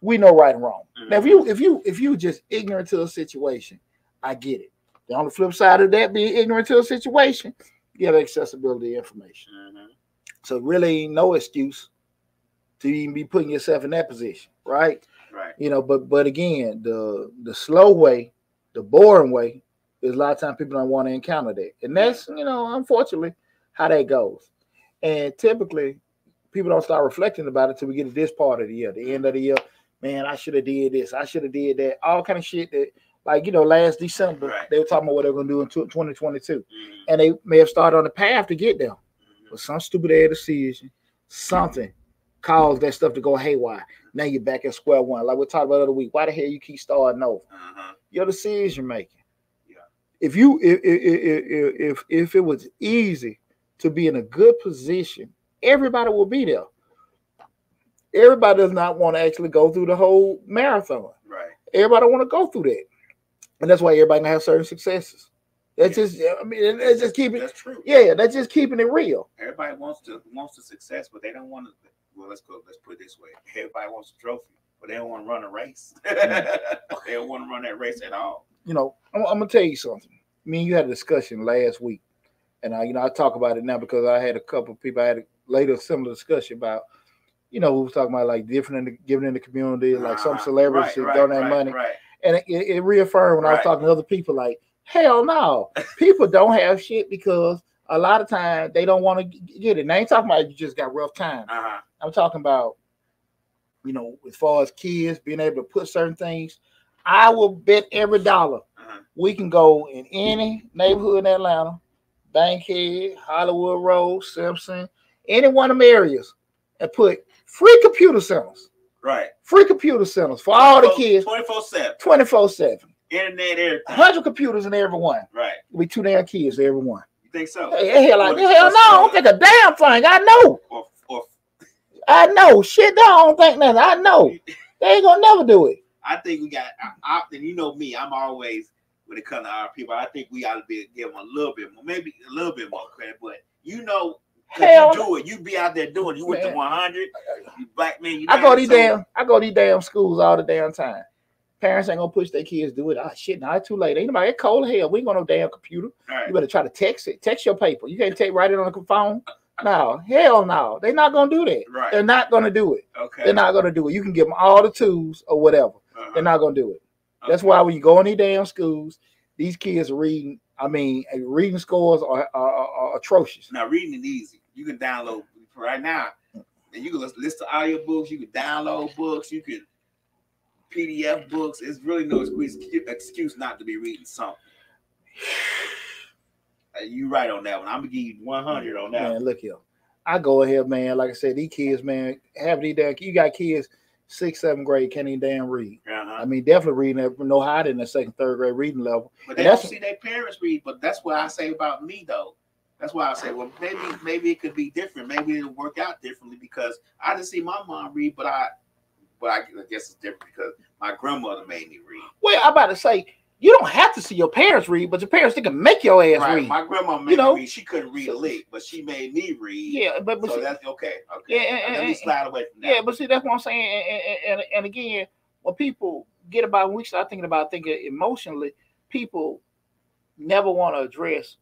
we know right and wrong. Mm-hmm. Now if you if you if you just ignorant to a situation, I get it. On the flip side of that, being ignorant to a situation, you have accessibility information.
Mhm.
So really no excuse to even be putting yourself in that position, right? You know but but again the the slow way the boring way is a lot of times people don't want to encounter that and that's you know unfortunately how that goes and typically people don't start reflecting about it till we get to this part of the year the end of the year man i should have did this i should have did that all kind of shit that like you know last december
Right.
they were talking about what they're going to do in 2022
Mhm.
and they may have started on the path to get there
Mhm.
but some stupid ass decision, something caused that stuff to go haywire. Now you're back at square one. Like we talked about the other week. Why the hell you keep starting over?
Uh-huh.
Your decision making.
Yeah.
If you if if, if if if it was easy to be in a good position, everybody will be there. Everybody does not want to actually go through the whole marathon.
Right.
Everybody want to go through that, and that's why everybody gonna have certain successes. That's just, I mean, that's just keeping,
That's true.
yeah, that's just keeping it real.
Everybody wants to wants to success, but they don't want to. Well, let's go. Let's put it this way: everybody wants a trophy, but they don't want to run a race. (laughs) they don't want to run that race at all.
You know, I'm, I'm gonna tell you something. Me and you had a discussion last week, and I, you know, I talk about it now because I had a couple of people I had a later similar discussion about, you know, we were talking about like different in the, giving in the community, like some
Uh-huh.
celebrities
Right, right,
donate
right,
money,
Right.
and it, it reaffirmed when I was talking to other people, like, hell no, (laughs) people don't have shit because a lot of times they don't want to get it. And I ain't talking about you just got rough time.
Uh huh.
I'm talking about, you know, as far as kids being able to put certain things. I will bet every dollar
Uh-huh.
we can go in any neighborhood in Atlanta, Bankhead, Hollywood Road, Simpson, any one of them areas, and put free computer centers,
Right.
free computer centers for all the kids,
Twenty four seven.
24 7.
Internet, everything.
100 computers in every one.
Right.
We two damn kids every one.
You think so?
Hey, hell, like, hell no, I don't think a damn thing. I know.
Or
I know. Shit, no, I don't think nothing. I know. (laughs) They ain't gonna never do it.
I think we got. I, I, and you know me, I'm always when it comes to our people. I think we ought to be give them a little bit more, maybe a little bit more credit. But you know,
Hell
you do it. You be out there doing. it. You with the 100. You black man. You
I go these damn, I go these damn schools all the damn time. Parents ain't gonna push their kids to do it. Ah, shit, now it's too late. Ain't nobody it's cold hell. We ain't got no damn computer.
Right.
You better try to text it. Text your paper. You can't take write it on the phone. No, hell no. They're not gonna do that.
Right.
They're not gonna do it.
Okay.
They're not gonna do it. You can give them all the tools or whatever.
Uh-huh.
They're not gonna do it. That's why when you go in these damn schools, these kids are reading. I mean, uh, reading scores are, are, are, atrocious.
Now reading is easy. You can download right now, and you can list, the audio books. You can download books. You can PDF books. It's really no excuse, excuse not to be reading something. (sighs) (sighs) (sighs) You right on that one. I'm gonna give you 100 on that.
Man,
one.
look here. I go ahead, man. Like I said, these kids, man, have these damn. You got kids sixth, seventh grade can't even damn read.
Uh-huh.
I mean, definitely reading no higher than the second, third grade reading level.
But they
And
don't see their parents read. But that's what I say about me, though. That's why I say, well, maybe maybe it could be different. Maybe it'll work out differently because I didn't see my mom read, but I, but I guess it's different because my grandmother made me read.
Well, I'm about to say you don't have to see your parents read, but your parents they can make your ass
Right.
read.
My grandma made
You know?
me read. She couldn't read a lick, but she made me read.
yeah, but, but
so
see,
that's okay. Okay.
Yeah, and-
Let me slide away from that.
yeah, but see, that's what I'm saying. And, and, and, and again, when people get about when we start thinking about thinking emotionally, people never want to address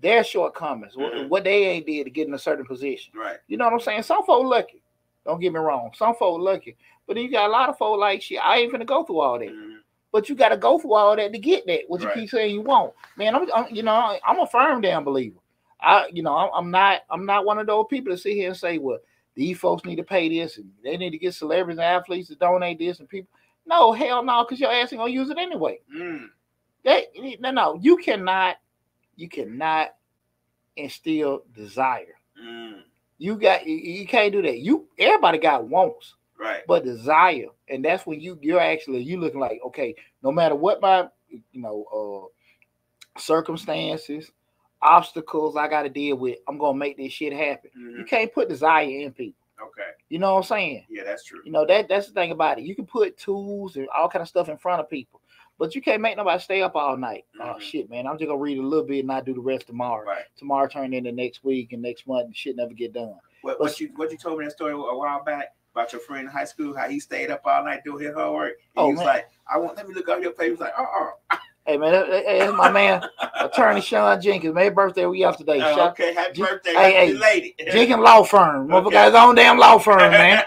their shortcomings, what-
Mhm.
what they ain't did to get in a certain position.
Right.
You know what I'm saying? Some folk lucky. Don't get me wrong. Some folk lucky. But then you got a lot of folk like shit. I ain't gonna go through all that.
Mhm.
But you got to go through all that to get that. What you
Right.
keep saying you want, man. I'm, I'm, you know, I'm a firm damn believer. I, you know, I'm, I'm not, I'm not one of those people that sit here and say, well, these folks need to pay this and they need to get celebrities and athletes to donate this and people. No, hell no, because your ass ain't gonna use it anyway.
Mm.
That no, no, you cannot, you cannot instill desire.
Mm.
You got, you, you can't do that. You, everybody got wants
Right.
but desire and that's when you you're actually you looking like okay no matter what my you know uh circumstances obstacles i got to deal with i'm gonna make this shit happen you
Mhm.
can't put desire in people
Okay.
you know what i'm saying
Yeah, that's true.
you know that that's the thing about it you can put tools and all kind of stuff in front of people but you can't make nobody stay up all night oh
Mhm.
shit man i'm just gonna read a little bit and not do the rest tomorrow
Right.
tomorrow turn into next week and next month and shit never get done
What, what you what you told me that story a while back about your friend in high school, how he stayed up all night doing his homework. And
Oh,
he was
man.
like, I want let me look up your page. He was like, uh uh (laughs)
hey man that- my man (laughs) attorney sean jenkins made birthday yesterday
Oh,
Shout-
okay, happy
Jen-
birthday,
hey,
happy
hey,
lady. (laughs)
Jenkins Law Firm. Motherfucker
Okay.
got his own damn law firm, man.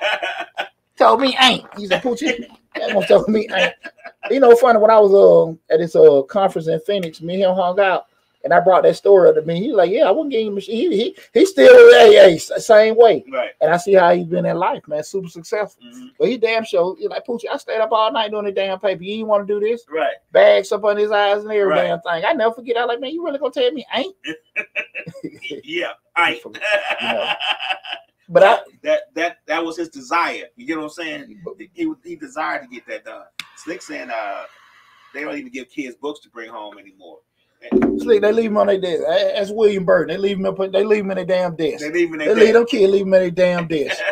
Told me ain't. He's a poochie. That one told me ain't. You know, funny when I was uh, at this uh conference in Phoenix, me and him hung out, and I brought that story up to me. He's like, "Yeah, I wouldn't give him a shit." He he he still hey, hey, same way.
right.
And I see how he's been in life, man. Super successful.
Mhm.
But he damn sure. He's like, Poochie, I stayed up all night doing the damn paper. You want to do this?
Right.
Bags up on his eyes and every
Right.
damn thing. I never forget. I like, man, you really gonna tell me ain't? (laughs)
Yeah. I
know. (laughs) But I.
that that that was his desire. You get what I'm saying? He he desired to get that done. Slick saying uh they don't even give kids books to bring home anymore.
Slick, they leave him on their desk. That's William Burton. They leave him up. They leave him in their damn desk.
They leave him in
They
their
leave them kids leave him in their damn desk. (laughs)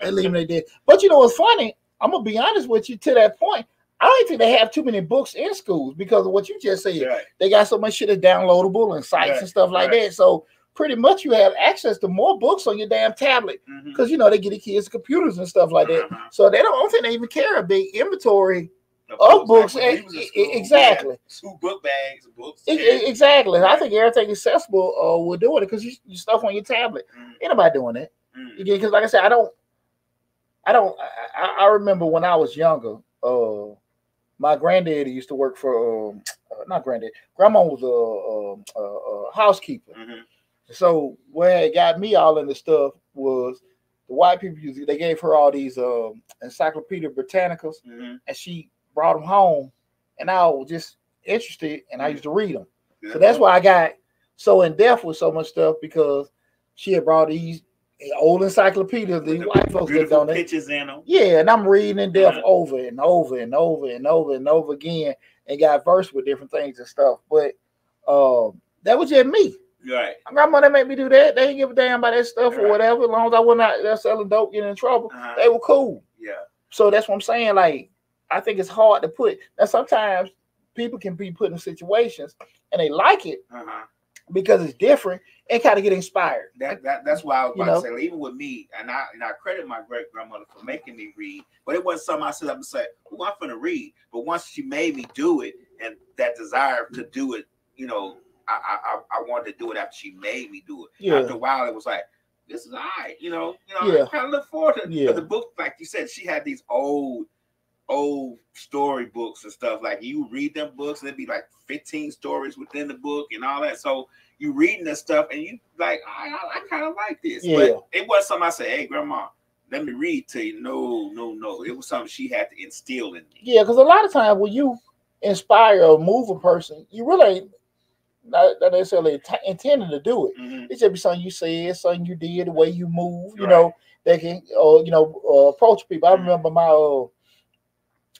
They leave them they did. But you know what's funny? I'm gonna be honest with you to that point. I don't think they have too many books in schools because of what you just said.
Right.
They got so much shit that's downloadable and sites
Right,
and stuff like
right.
that. So pretty much you have access to more books on your damn tablet because you know they get the kids computers and stuff like that.
Uh-huh.
So they don't, I don't think they even care a big inventory of books.
like when we
e-
was in
e-
school,
exactly.
Two book bags, books.
E- e- Exactly. I think everything accessible uh, we're doing it because you, you stuff on your tablet.
Mhm.
Ain't nobody doing that. Because like I said, I don't, I don't, I, I- remember when I was younger, uh, my granddaddy used to work for, um, uh, not granddad, grandma was a, a, a, a housekeeper.
Mhm.
So where it got me all in the stuff was the white people used, they gave her all these um, Encyclopedia Britannicas
Mhm.
and she brought them home and I was just interested and I used to read them. So that's why I got so in depth with so much stuff because she had brought these old encyclopedias, these
The
white folks that don't.
pictures in them.
Yeah, and I'm reading in depth
Uh-huh.
over and over and over and over and over again and got versed with different things and stuff. But um, that was just me.
Right.
My grandmother made me do that. They didn't give a damn about that stuff or whatever. As long as I wasn't out there selling dope, getting in trouble,
Uh-huh.
they were cool.
Yeah.
So that's what I'm saying. Like, I think it's hard to put. Now, sometimes people can be put in situations and they like it
Uh-huh.
because it's different and kind of get inspired.
That, that that's why I was
You
about
know?
to say, like, even with me, and I and I credit my great grandmother for making me read, but it wasn't something I stood up and said, "Oh, I'm gonna read." But once she made me do it, and that desire to do it, you know, I I, I- I wanted to do it after she made me do it.
Yeah.
After a while, it was like, "This is all right," you know. You know,
Yeah.
I kind of look forward to
Yeah.
the book. Like you said, she had these old. Old story books and stuff like you read them books and it'd be like 15 stories within the book and all that. So you reading this stuff and you like, I, I, I kind of like this.
Yeah.
But it was something I said, hey, grandma, let me read to you. No, no, no. It was something she had to instill in me.
Yeah, because a lot of times when you inspire or move a person, you really not, not necessarily intending to do it.
Mhm.
It just be something you said, something you did, the way you move. You
Right.
know, they can, uh, you know, uh, approach people. I
Mhm.
remember my uh,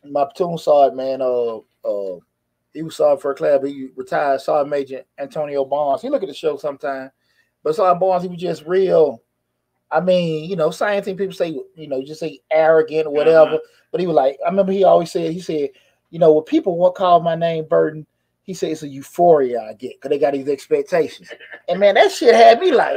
my platoon sergeant man. Uh, uh, he was sergeant for a club. He retired sergeant major Antonio Barnes. He look at the show sometime, but sergeant Barnes, he was just real. I mean, you know, same thing people say, you know, just say arrogant or whatever.
Uh-huh.
But he was like, I remember he always said, he said, you know, when people want call my name Burden, he said it's a euphoria I get because they got these expectations. And man, that shit had me like,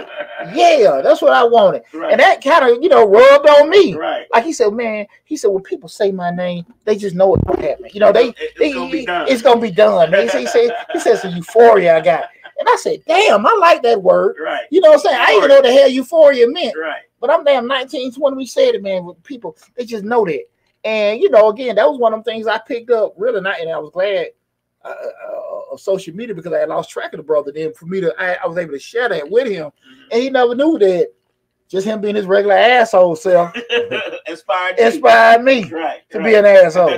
yeah, that's what I wanted.
Right.
And that kind of, you know, rubbed on me.
right.
Like he said, man, he said, when people say my name, they just know it's gonna happen. You know, they,
It- it's
they
gonna be done.
it's gonna be done. He said, he said, he said it's a euphoria I got. And I said, damn, I like that word.
right.
You know what I'm saying? I didn't even know the hell euphoria meant.
Right.
But I'm damn 19, 20 we said it, man. With people, they just know that. And you know, again, that was one of them things I picked up really not, and I was glad uh, uh, of social media because I had lost track of the brother. Then for me to, I, I was able to share that with him,
Mhm.
and he never knew that. Just him being his regular asshole self (laughs)
Inspired
inspired me
Right.
to
right.
be an asshole. (laughs)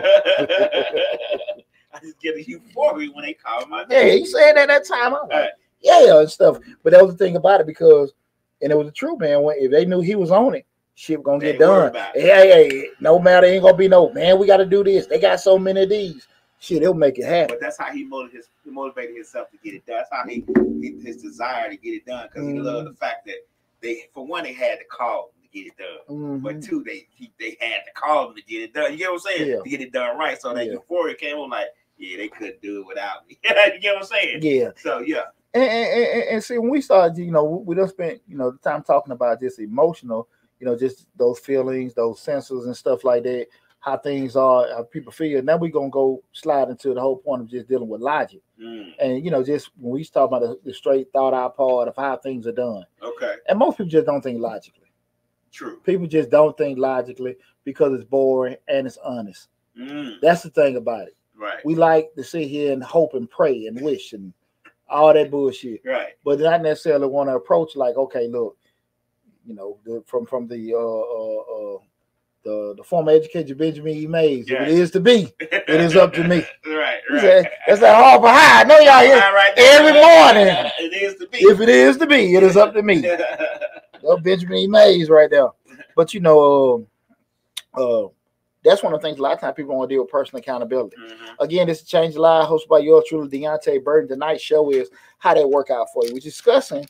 I just get a euphoria when they call my name.
Yeah, he said that that time. I'm like,
Right.
yeah, and stuff. But that was the thing about it because, and it was the truth, man. When if they knew he was on it, shit gonna
They
get done. Hey, hey, hey, no matter, ain't gonna be no man. We got to do this. They got so many of these. Shit, they'll make it happen.
But that's how he motivated, his, he motivated himself to get it done. That's how he, he his desire to get it done because he
Mhm.
loved the fact that they, for one, they had to call him to get it done. But
Mhm.
two, they he, they had to call him to get it done. You get what I'm saying?
Yeah.
To get it done right. So that
Yeah.
euphoria came on like, yeah, they couldn't do it without me. (laughs) you get what I'm saying?
Yeah,
So yeah.
and, and, and, and see when we started, you know, we don't spent you know the time talking about just emotional, you know, just those feelings, those senses and stuff like that, how things are, how people feel. Now we're gonna go slide into the whole point of just dealing with logic.
Mm,
and you know, just when we talk about the, the straight thought out part of how things are done,
okay.
and most people just don't think logically.
True.
People just don't think logically because it's boring and it's honest.
Mm,
That's the thing about it.
right.
We like to sit here and hope and pray and wish and all that bullshit,
right.
but not necessarily want to approach like, okay, look, you know, the, from from the uh, uh, uh, the the former educator Benjamin E. Mays. If it is to be, it is up to me. (laughs)
Right. Right.
said, That's that Harper High. I know y'all hear.
Right,
every morning. (laughs)
It is to be.
If it is to be, it is up to me. (laughs) That's Benjamin E. Mays right there. But you know, uh, uh, that's one of the things a lot of times people want to deal with personal accountability.
Mhm.
Again, this is Change the Live, hosted by yours truly, Deonte Burden. Tonight's show is how that work out for you. We're discussing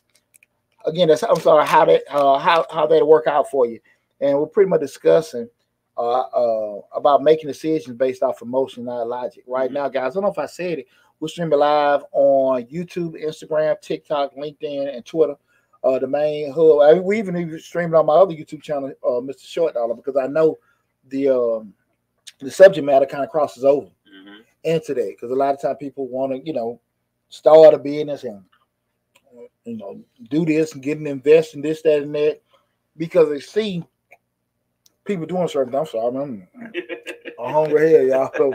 again. That's I'm sorry how that uh, how how that work out for you. And we're pretty much discussing uh, uh, about making decisions based off emotion, not logic. Right
Mhm.
now, guys, I don't know if I said it. We're streaming live on YouTube, Instagram, TikTok, LinkedIn, and Twitter. Uh, the main hub. I, we even even streaming on my other YouTube channel, uh, Mr. Short Dollar, because I know the um, the subject matter kind of crosses over
Mhm.
into that. Because a lot of time people want to, you know, start a business and you know do this and get an invest in this, that, and that, because they see people doing certain. Things. I'm sorry, I'm, I'm hungry (laughs) here, y'all. So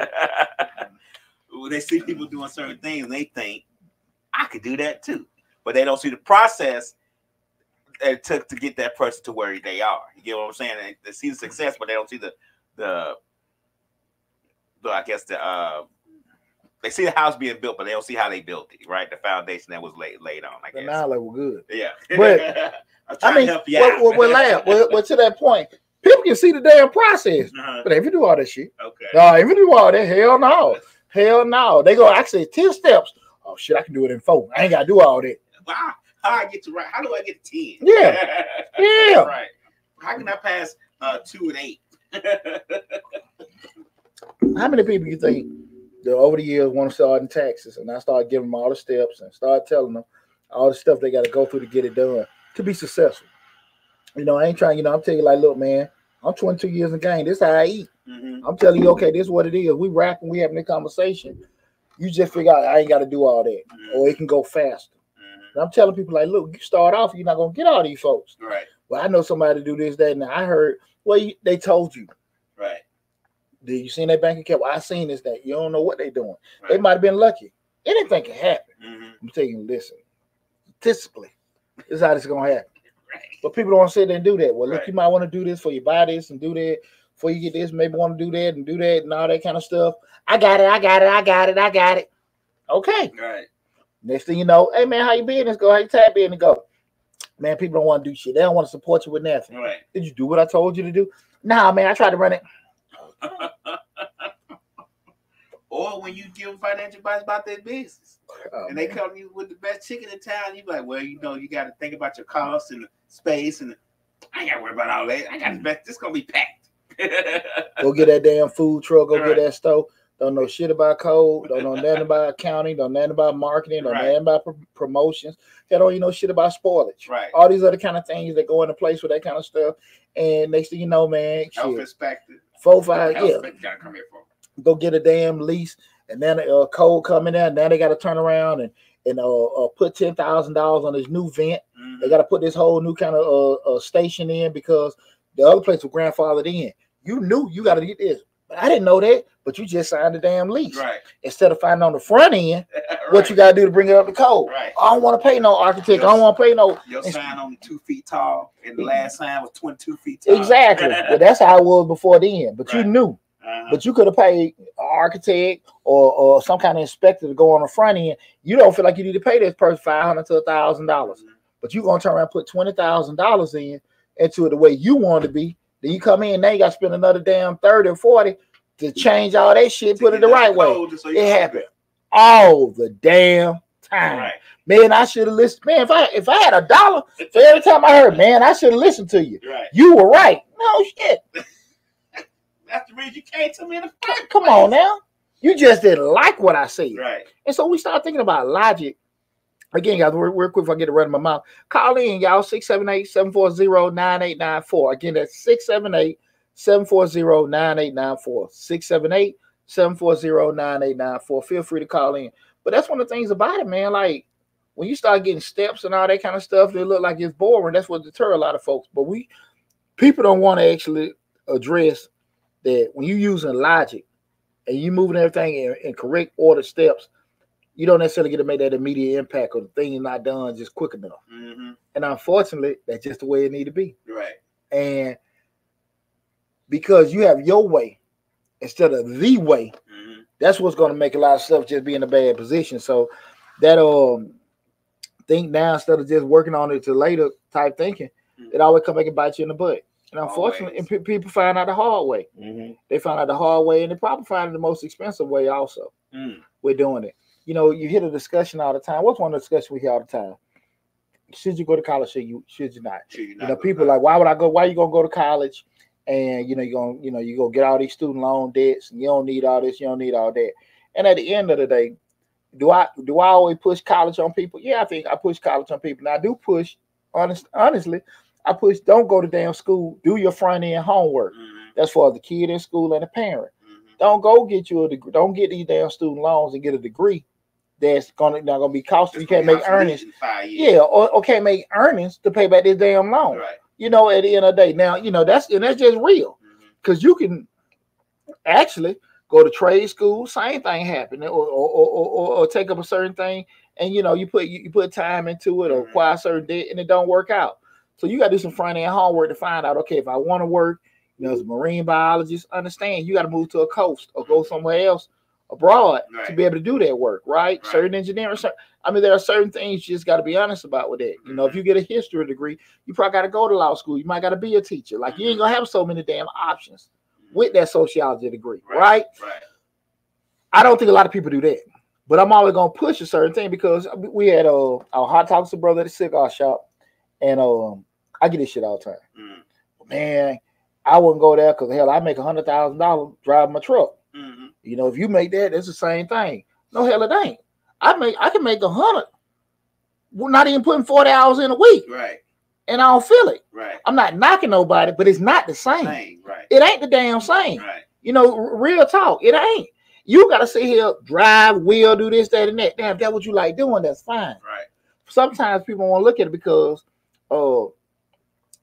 when they see people doing certain things, they think I could do that too, but they don't see the process that it took to get that person to where they are. You get what I'm saying? They, they see the success, but they don't see the the, the I guess the uh, they see the house being built, but they don't see how they built it. Right, the foundation that was laid laid on. I guess.
now like we're good.
Yeah,
But, (laughs)
I'm
I mean,
to help you
well,
out.
well, well, well, well, to that point, people can see the damn process,
Uh-huh.
but if you do all that shit,
Okay.
no, if you do all that, hell no, hell no. They go actually ten steps. Oh shit, I can do it in four. I ain't gotta do all that.
Wow. How I get to right? How do I get to ten?
Yeah. (laughs) Yeah.
right. How can I pass uh, two and eight? (laughs)
How many people you think that over the years want to start in taxes, and I start giving them all the steps and start telling them all the stuff they got to go through to get it done to be successful. You know, I ain't trying. You know, I'm telling you, like, look, man, I'm 22 years in the game. This is how I eat.
Mhm.
I'm telling you, okay, this is what it is. We rapping, we having a conversation. You just figure out I ain't got to do all that, or it can go faster.
Mhm.
And I'm telling people like, look, you start off, you're not gonna get all these folks.
Right.
Well, I know somebody to do this, that, and I heard. Well, you, they told you.
Right.
Did you seen that bank account? Well, I seen this, that. You don't know what they doing. They might have been lucky. Anything can happen.
Mhm.
I'm telling you, listen. Statistically, this is how this is gonna happen.
Right.
But people don't want to sit there and do that. Well, look,
Right.
you might want to do this for you buy this and do that. Before you get this, maybe want to do that and do that and all that kind of stuff. I got it, I got it, I got it, I got it. Okay.
Right.
Next thing you know, hey man, how you business go? How you tap in and go? Man, people don't want to do shit. They don't want to support you with nothing.
Right.
Did you do what I told you to do? Nah, man, I tried to run it. (laughs)
or when you give financial advice about their business,
Oh,
and they
man.
come to you with the best chicken in town, you be like, well, you know, you got to think about your costs and the space, and I ain't got to worry about all that. I got the best. This gonna be packed.
Go get that damn food truck. Go get that stove. Don't know shit about code. Don't know nothing about accounting. Don't know nothing about marketing. Don't know
Right.
nothing about pro- promotions. They don't even know shit about spoilage.
right.
All these other kind of things that go into place with that kind of stuff. And next thing you know, man,
Health
shit,
inspector.
four, five,
Health
yeah,
gotta come here for.
Go get a damn lease, and then a code coming in. Now they got to turn around and and uh, uh put ten thousand dollars on this new vent.
Mhm.
They got to put this whole new kind of uh, uh station in because the other place was grandfathered in. You knew you got to get this, but I didn't know that. But you just signed the damn lease
Right.
instead of finding on the front end (laughs) what you got to do to bring it up to code.
Right.
I don't want to pay no architect. I don't want to pay no
Your sign only two feet tall, and the last sign was twenty-two feet tall.
exactly. (laughs) well, that's how it was before then. But you knew.
Uh-huh.
But you could have paid an architect or, or some kind of inspector to go on the front end. You don't feel like you need to pay this person five hundred to a thousand dollars. But you're gonna turn around and put twenty thousand dollars in into it the way you want it to be. Then you come in, now you got to spend another damn thirty or forty to change all that shit, put it the right way.
so
It happened all the damn time.
Right.
Man, I should have listened. Man, if I if I had a dollar for every time I heard, man, I should have listened to you.
Right.
You were right. No shit. (laughs)
That's the reason you came to me in the first
Come
place.
on now. You just didn't like what I said.
Right.
And so we start thinking about logic. Again, guys, real, real quick if I get it right in my mouth. Call in, y'all, 678-740-9894. Again, that's 678-740-9894. 678-740-9894. Feel free to call in. But that's one of the things about it, man. Like when you start getting steps and all that kind of stuff, they look like it's boring. That's what deter a lot of folks. But we people don't want to actually address that when you're using logic and you moving everything in, in correct order steps, you don't necessarily get to make that immediate impact or the thing is not done just quick enough.
hmm
And unfortunately, that's just the way it need to be.
Right.
And because you have your way instead of the way,
hmm
that's what's going to make a lot of stuff just be in a bad position. So that um think now instead of just working on it to later type thinking,
Mhm.
it always come back and bite you in the butt. And unfortunately, and pe- people find out the hard way.
hmm
They find out the hard way, and they probably find it the most expensive way also.
Mm.
we're doing it. You know, you hear the discussion all the time. What's one of the discussions we hear all the time? should you go to college? Should you should you not?
Should you
You know, people like, why would I go? Why are you gonna go to college? And you know, you're gonna, you know, you gonna get all these student loan debts, and you don't need all this, you don't need all that. And at the end of the day, do I do I always push college on people? Yeah, I think I push college on people. Now I do push, honest, honestly, I push. Don't go to damn school. Do your front end homework.
Mhm,
That's for the kid in school and the parent.
mhm.
Don't go get you a degree. Don't get these damn student loans and get a degree that's gonna not gonna be costly. You can't make earnings.
in five years.
Yeah, or, or can't make earnings to pay back this damn loan.
Right.
You know, at the end of the day. Now, you know, that's and that's just real. Because you can actually go to trade school, same thing happen, or or, or, or, or take up a certain thing, and you know, you put you, you put time into it or
Mhm.
acquire certain debt and it don't work out. So you gotta do some front end homework to find out, okay, if I want to work, you know, as a marine biologist, understand you got to move to a coast or go somewhere else abroad to be able to do that work, right?
Right.
Certain engineering, cer- I mean, there are certain things you just got to be honest about with that. You know, if
Mhm.
you get a history degree, you probably got to go to law school. You might got to be a teacher. Like you ain't gonna have so many damn options with that sociology degree, right?
Right.
I don't think a lot of people do that, but I'm always gonna push a certain thing because we had uh, our hot talks to brother at the cigar shop, and um, I get this shit all the time.
Mhm,
Man, I wouldn't go there because hell, I make a hundred thousand dollars driving my truck.
mhm.
You know, if you make that, it's the same thing. No hell, it ain't. I make I can make a hundred. We're not even putting 40 hours in a week,
Right.
and I don't feel it.
Right.
I'm not knocking nobody, but it's not the same.
Same. Right.
It ain't the damn same.
Right.
You know, r- real talk. It ain't. You gotta sit here, drive, wheel, do this, that, and that. Damn, if that's what you like doing, that's fine.
Right.
Sometimes people want to look at it because uh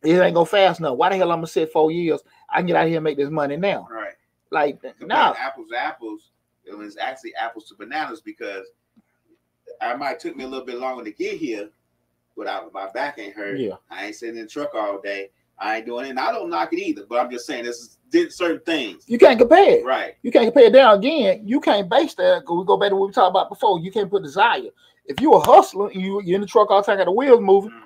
it ain't go fast enough. Why the hell I'm gonna sit four years? I can get out here and make this money now.
Right.
Like no,
apples to apples, it was actually apples to bananas because I might took me a little bit longer to get here without my back ain't hurt.
yeah.
I ain't sitting in the truck all day. I ain't doing it. And I don't knock it either, but I'm just saying this is did certain things.
You can't compare it.
Right.
You can't compare it down again. You can't base that. Go, we go back to what we talked about before. You can't put desire. If you a hustler and you you're in the truck all the time, got the wheels moving,
Mhm.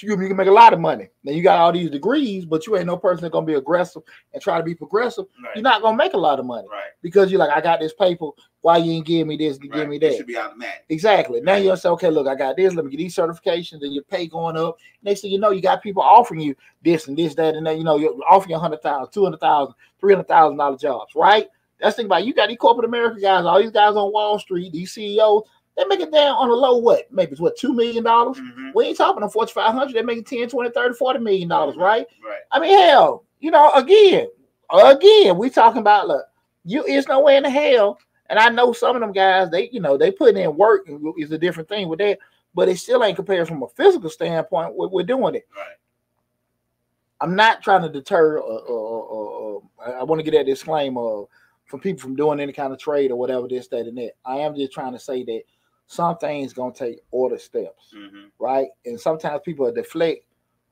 You, you can make a lot of money. Now you got all these degrees, but you ain't no person that's gonna be aggressive and try to be progressive.
Right.
You're not gonna make a lot of money
right.
because you're like, I got this paper. Why you ain't give me this? Give
right.
me
It
that.
should be automatic.
Exactly. Now you say, okay, look, I got this. Let me get these certifications, and your pay going up. Next thing you know, you got people offering you this and this, that, and that. You know, you're offering you hundred thousand, two hundred thousand, three hundred thousand dollar jobs, right? That's the thing about it. you got these corporate America guys, all these guys on Wall Street, these CEOs, they make it down on a low what? Maybe it's what two million dollars.
Mhm.
We ain't talking on Fortune 500, they're making 10, 20, 30, 40 million dollars, right?
Right.
I mean, hell, you know, again, again, we talking about look, you it's no way in the hell. And I know some of them guys, they, you know, they put in work is a different thing with that, but it still ain't compared from a physical standpoint. We're, we're doing it.
Right.
I'm not trying to deter. Uh, uh, uh, uh, I- I want to get that disclaimer from people from doing any kind of trade or whatever this, that, and that. I am just trying to say that some things gonna take order steps
Mhm.
right? And sometimes people are deflect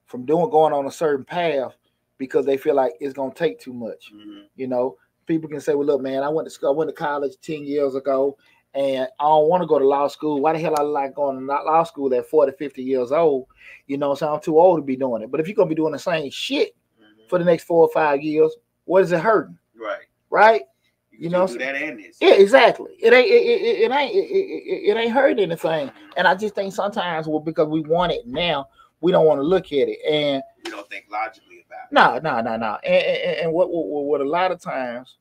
from doing going on a certain path because they feel like it's gonna take too much.
Mhm.
You know, people can say, "Well, look, man, I went to school, I went to college ten years ago, and I don't want to go to law school. Why the hell I like going to law school at 40, 50 years old? You know, so I'm too old to be doing it. But if you're gonna be doing the same shit
Mhm.
for the next four or five years, what is it hurting?
Right.
Right?
You,
You know,
do that and this.
Yeah, exactly. It ain't it, it, it ain't it, it, ain't hurting anything. And I just think sometimes well, because we want it now, we don't want to look at it. And
You don't think logically about it.
no, no, no, no. And, and, and what, what what a lot of times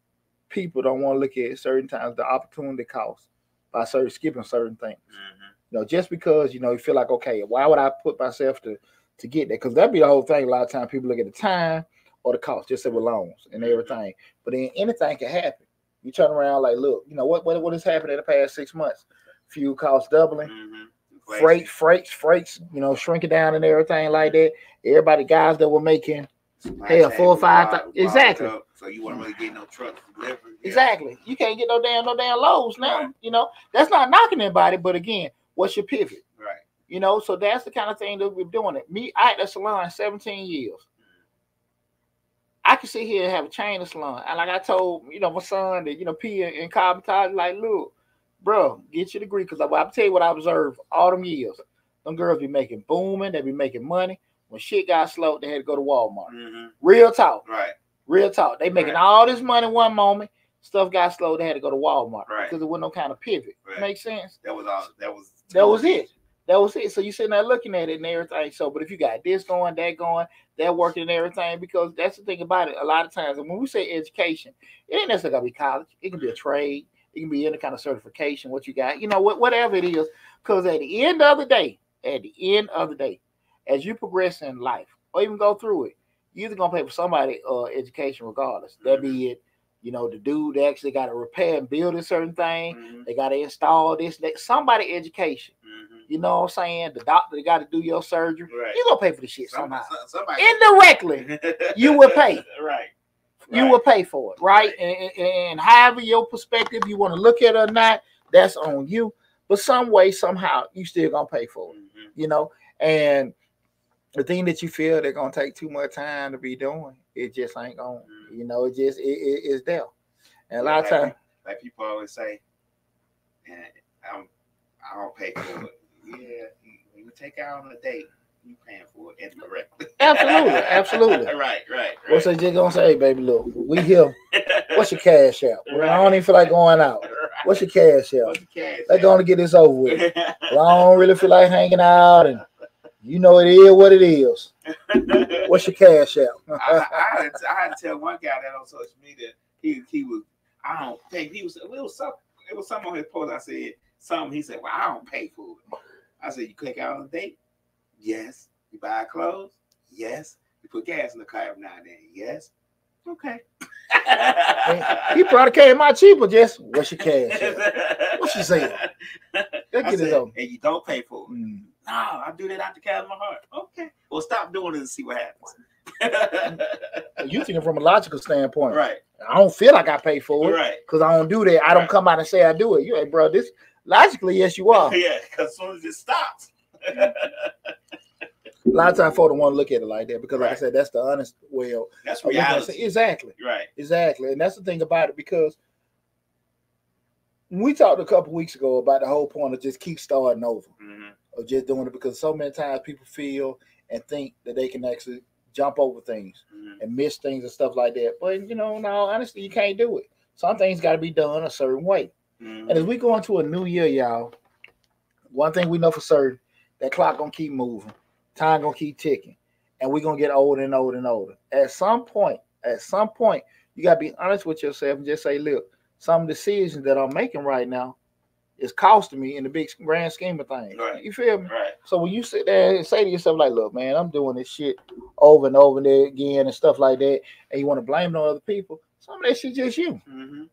people don't want to look at certain times the opportunity cost by certain skipping certain things.
Mhm.
You know, just because you know you feel like okay, why would I put myself to to get there? Because that'd be the whole thing. A lot of times people look at the time or the cost, just say with loans and everything. But then anything can happen. You turn around like, look, you know what what what has happened in the past six months? Fuel costs doubling
Mhm.
freight, freights, freights, you know, shrinking down and everything like that. Everybody, guys that were making Hell, four or five thou- exactly.
So you weren't really getting no trucks delivered. Yeah.
exactly. You can't get no damn no damn lows now.
Right.
You know, that's not knocking anybody, but again, what's your pivot?
Right.
You know, so that's the kind of thing that we're doing. It. Me, I had a salon 17 years. Sit here and have a chain of salon. And like I told, you know, my son that, you know, P and, and Carbon like, look, bro, get your degree. Cause I, I'll tell you what I observed all them years. Them girls be making booming, they be making money. When shit got slow, they had to go to Walmart.
Mhm.
Real talk.
Right.
Real talk. They making
Right.
all this money one moment. Stuff got slow. They had to go to Walmart
Right.
because there wasn't no kind of pivot.
Right.
Makes sense.
That was all. That was.
That was it. That was it. So you sitting there looking at it and everything. So, but if you got this going, that going, that working and everything, because that's the thing about it. A lot of times, when we say education, it ain't necessarily gotta be college. It can be a trade. It can be any kind of certification. What you got, you know, what whatever it is. Because at the end of the day, at the end of the day, as you progress in life or even go through it, you're either gonna pay for somebody uh education regardless. That be it, you know, the dude actually got to repair and build a certain thing.
Mhm,
They got to install this, that somebody education.
mhm.
You know what I'm saying? The doctor got to do your surgery.
Right.
You gonna pay for the shit somehow.
some- somebody
Indirectly, (laughs) you will pay.
right.
you
right.
will pay for it, right?
Right.
And, and, and however your perspective you want to look at it or not, that's on you. But some way, somehow, you still gonna pay for it.
Mhm.
You know, and the thing that you feel they're gonna take too much time to be doing, it just ain't going.
Mhm.
You know, it just it, it- it's there. And a lot of
like-
times,
like people always say, and I'm, I don't pay for it. Yeah, you, when you take out on a date, you paying for it indirectly.
Absolutely, (laughs) absolutely.
right, right, right.
what's they just gonna say, baby? Look, we here. What's your cash out? Well, I don't even feel like going out.
Right.
What's your cash out?
What's cash
They're
out?
gonna get this over with. (laughs) Well, I don't really feel like hanging out, and you know it is what it is. (laughs) What's your cash out?
I, I, had to, I had to tell one guy that on social media he he was I don't pay. He was it was some it was some on his post. I said something. He said, "Well, I don't pay for it." I said, "You click out on a date? Yes. You buy clothes? Yes. You put gas in the car every now and then? Yes. Okay."
he probably came out cheaper. Just what's your cash out? (laughs) What she saying?
I
get it
said, and you don't pay for it.
Mm.
No, I do that out the cat of my heart. Okay. Well, stop doing it and see what happens. (laughs)
You thinking from a logical standpoint.
right.
I don't feel like I pay for it
Right.
because I don't do that. I don't come out and say I do it. You like, bro, this logically, yes, you are. (laughs)
Yeah, because as soon as it stops.
A lot of times, folks don't want to look at it like that because, like I said, that's the honest way of
That's
of looking at it.
reality.
Exactly,
Right.
exactly, and that's the thing about it because we talked a couple weeks ago about the whole point of just keep starting over.
Mhm.
Of just doing it because so many times people feel and think that they can actually jump over things
Mhm.
and miss things and stuff like that. But you know, no, honestly, you can't do it. Some things got to be done a certain way. And as
Mhm.
we go into a new year, y'all, one thing we know for certain that clock gonna keep moving, time gonna keep ticking, and we're gonna get older and older and older. At some point, at some point, you gotta be honest with yourself and just say, look, some decisions that I'm making right now is costing me in the big grand scheme of things.
Right.
You feel me?
Right.
So when you sit there and say to yourself, like, look, man, I'm doing this shit over and over and again and stuff like that, and you want to blame it on other people, some of that shit just you.
hmm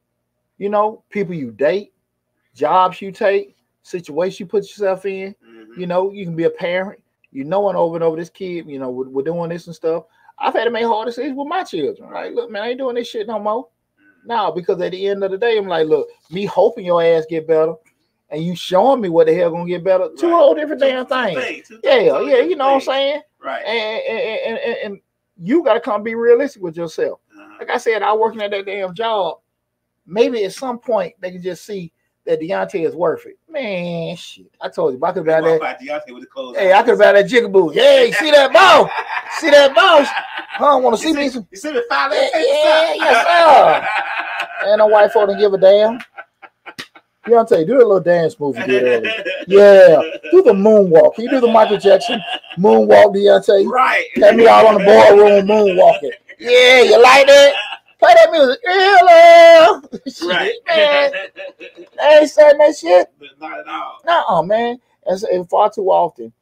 You know, people you date, jobs you take, situations you put yourself in.
hmm
You know, you can be a parent, you knowing over and over this kid, you know, we're, we're doing this and stuff. I've had to make hard decisions with my children. Like, look, man, I ain't doing this shit no more. No, because at the end of the day, I'm like, look, me hoping your ass get better and you showing me what the hell gonna get better. Two
Right.
whole different damn things. Yeah, yeah, you know what I'm saying?
Right.
And, and, and, and, you got to come be realistic with yourself.
Uh-huh.
Like I said, I working at that damn job. Maybe at some point they can just see that Deonte is worth it. Man, shit. I told you, I could buy that.
by Deonte with the clothes
Hey,
on.
I could buy that jigaboo. Hey, see that ball? (laughs) See that boss? I don't want to see me.
you see me file
Yeah, yeah, yes, sir. (laughs) And a white folk don't give a damn. Deonte, do a little dance move you did earlier. Yeah, do the moonwalk. Can you do the Michael Jackson moonwalk, Deonte?
Right.
Had me all on the boardroom moonwalking. Yeah, you like that? Play that music. Hello.
Right. (laughs)
man. I ain't saying that shit.
But not at all.
No, man. And, so- and far too often,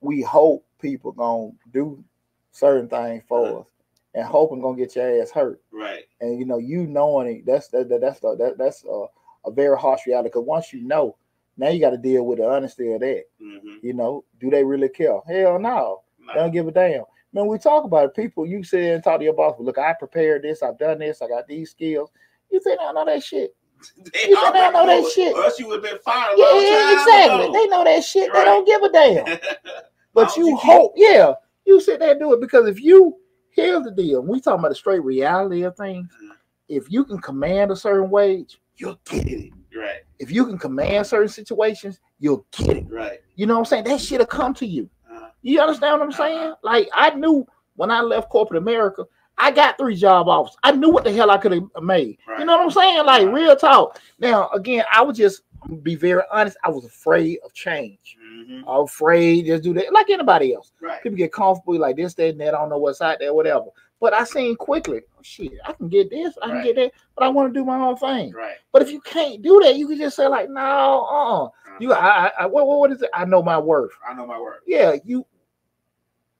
we hope people gonna do certain things for uh-huh. us, and hoping gonna get your ass hurt.
Right.
And you know, you knowing it, that's that, that that's the, that, that's a, a very harsh reality. Because once you know, now you got to deal with the honesty of that.
hmm
You know, do they really care? Hell no. They don't give a damn. Man, we talk about it. People, you sit and talk to your boss. Look, I prepared this. I've done this. I got these skills. You think I know that shit? (laughs)
They
You think I know that shit?
Or else you would have been fired
Yeah,
time
exactly.
ago.
They know that shit. They don't give a damn. (laughs) But you
would you keep-
hope, yeah, you sit there and do it because if you here's the deal. We talking about the straight reality of things.
Mhm.
If you can command a certain wage, you'll get it.
Right.
If you can command certain situations, you'll get it.
Right.
You know what I'm saying? That shit'll come to you.
Uh,
You understand what I'm saying? Like I knew when I left corporate America, I got three job offers. I knew what the hell I could have made. You know what I'm saying? Like
Right.
real talk. Now, again, I would just be very honest. I was afraid of change.
Mhm. Mhm.
afraid, just do that like anybody else.
Right.
People get comfortable, like this, that, and that. I don't know what's out there, whatever. But I seen quickly, oh, shit, I can get this, I can get that, but I want to do my own thing.
Right.
But if you can't do that, you can just say like, no, uh, uh you, I, I, what, what is it? I know my worth.
I know my word.
Yeah, you,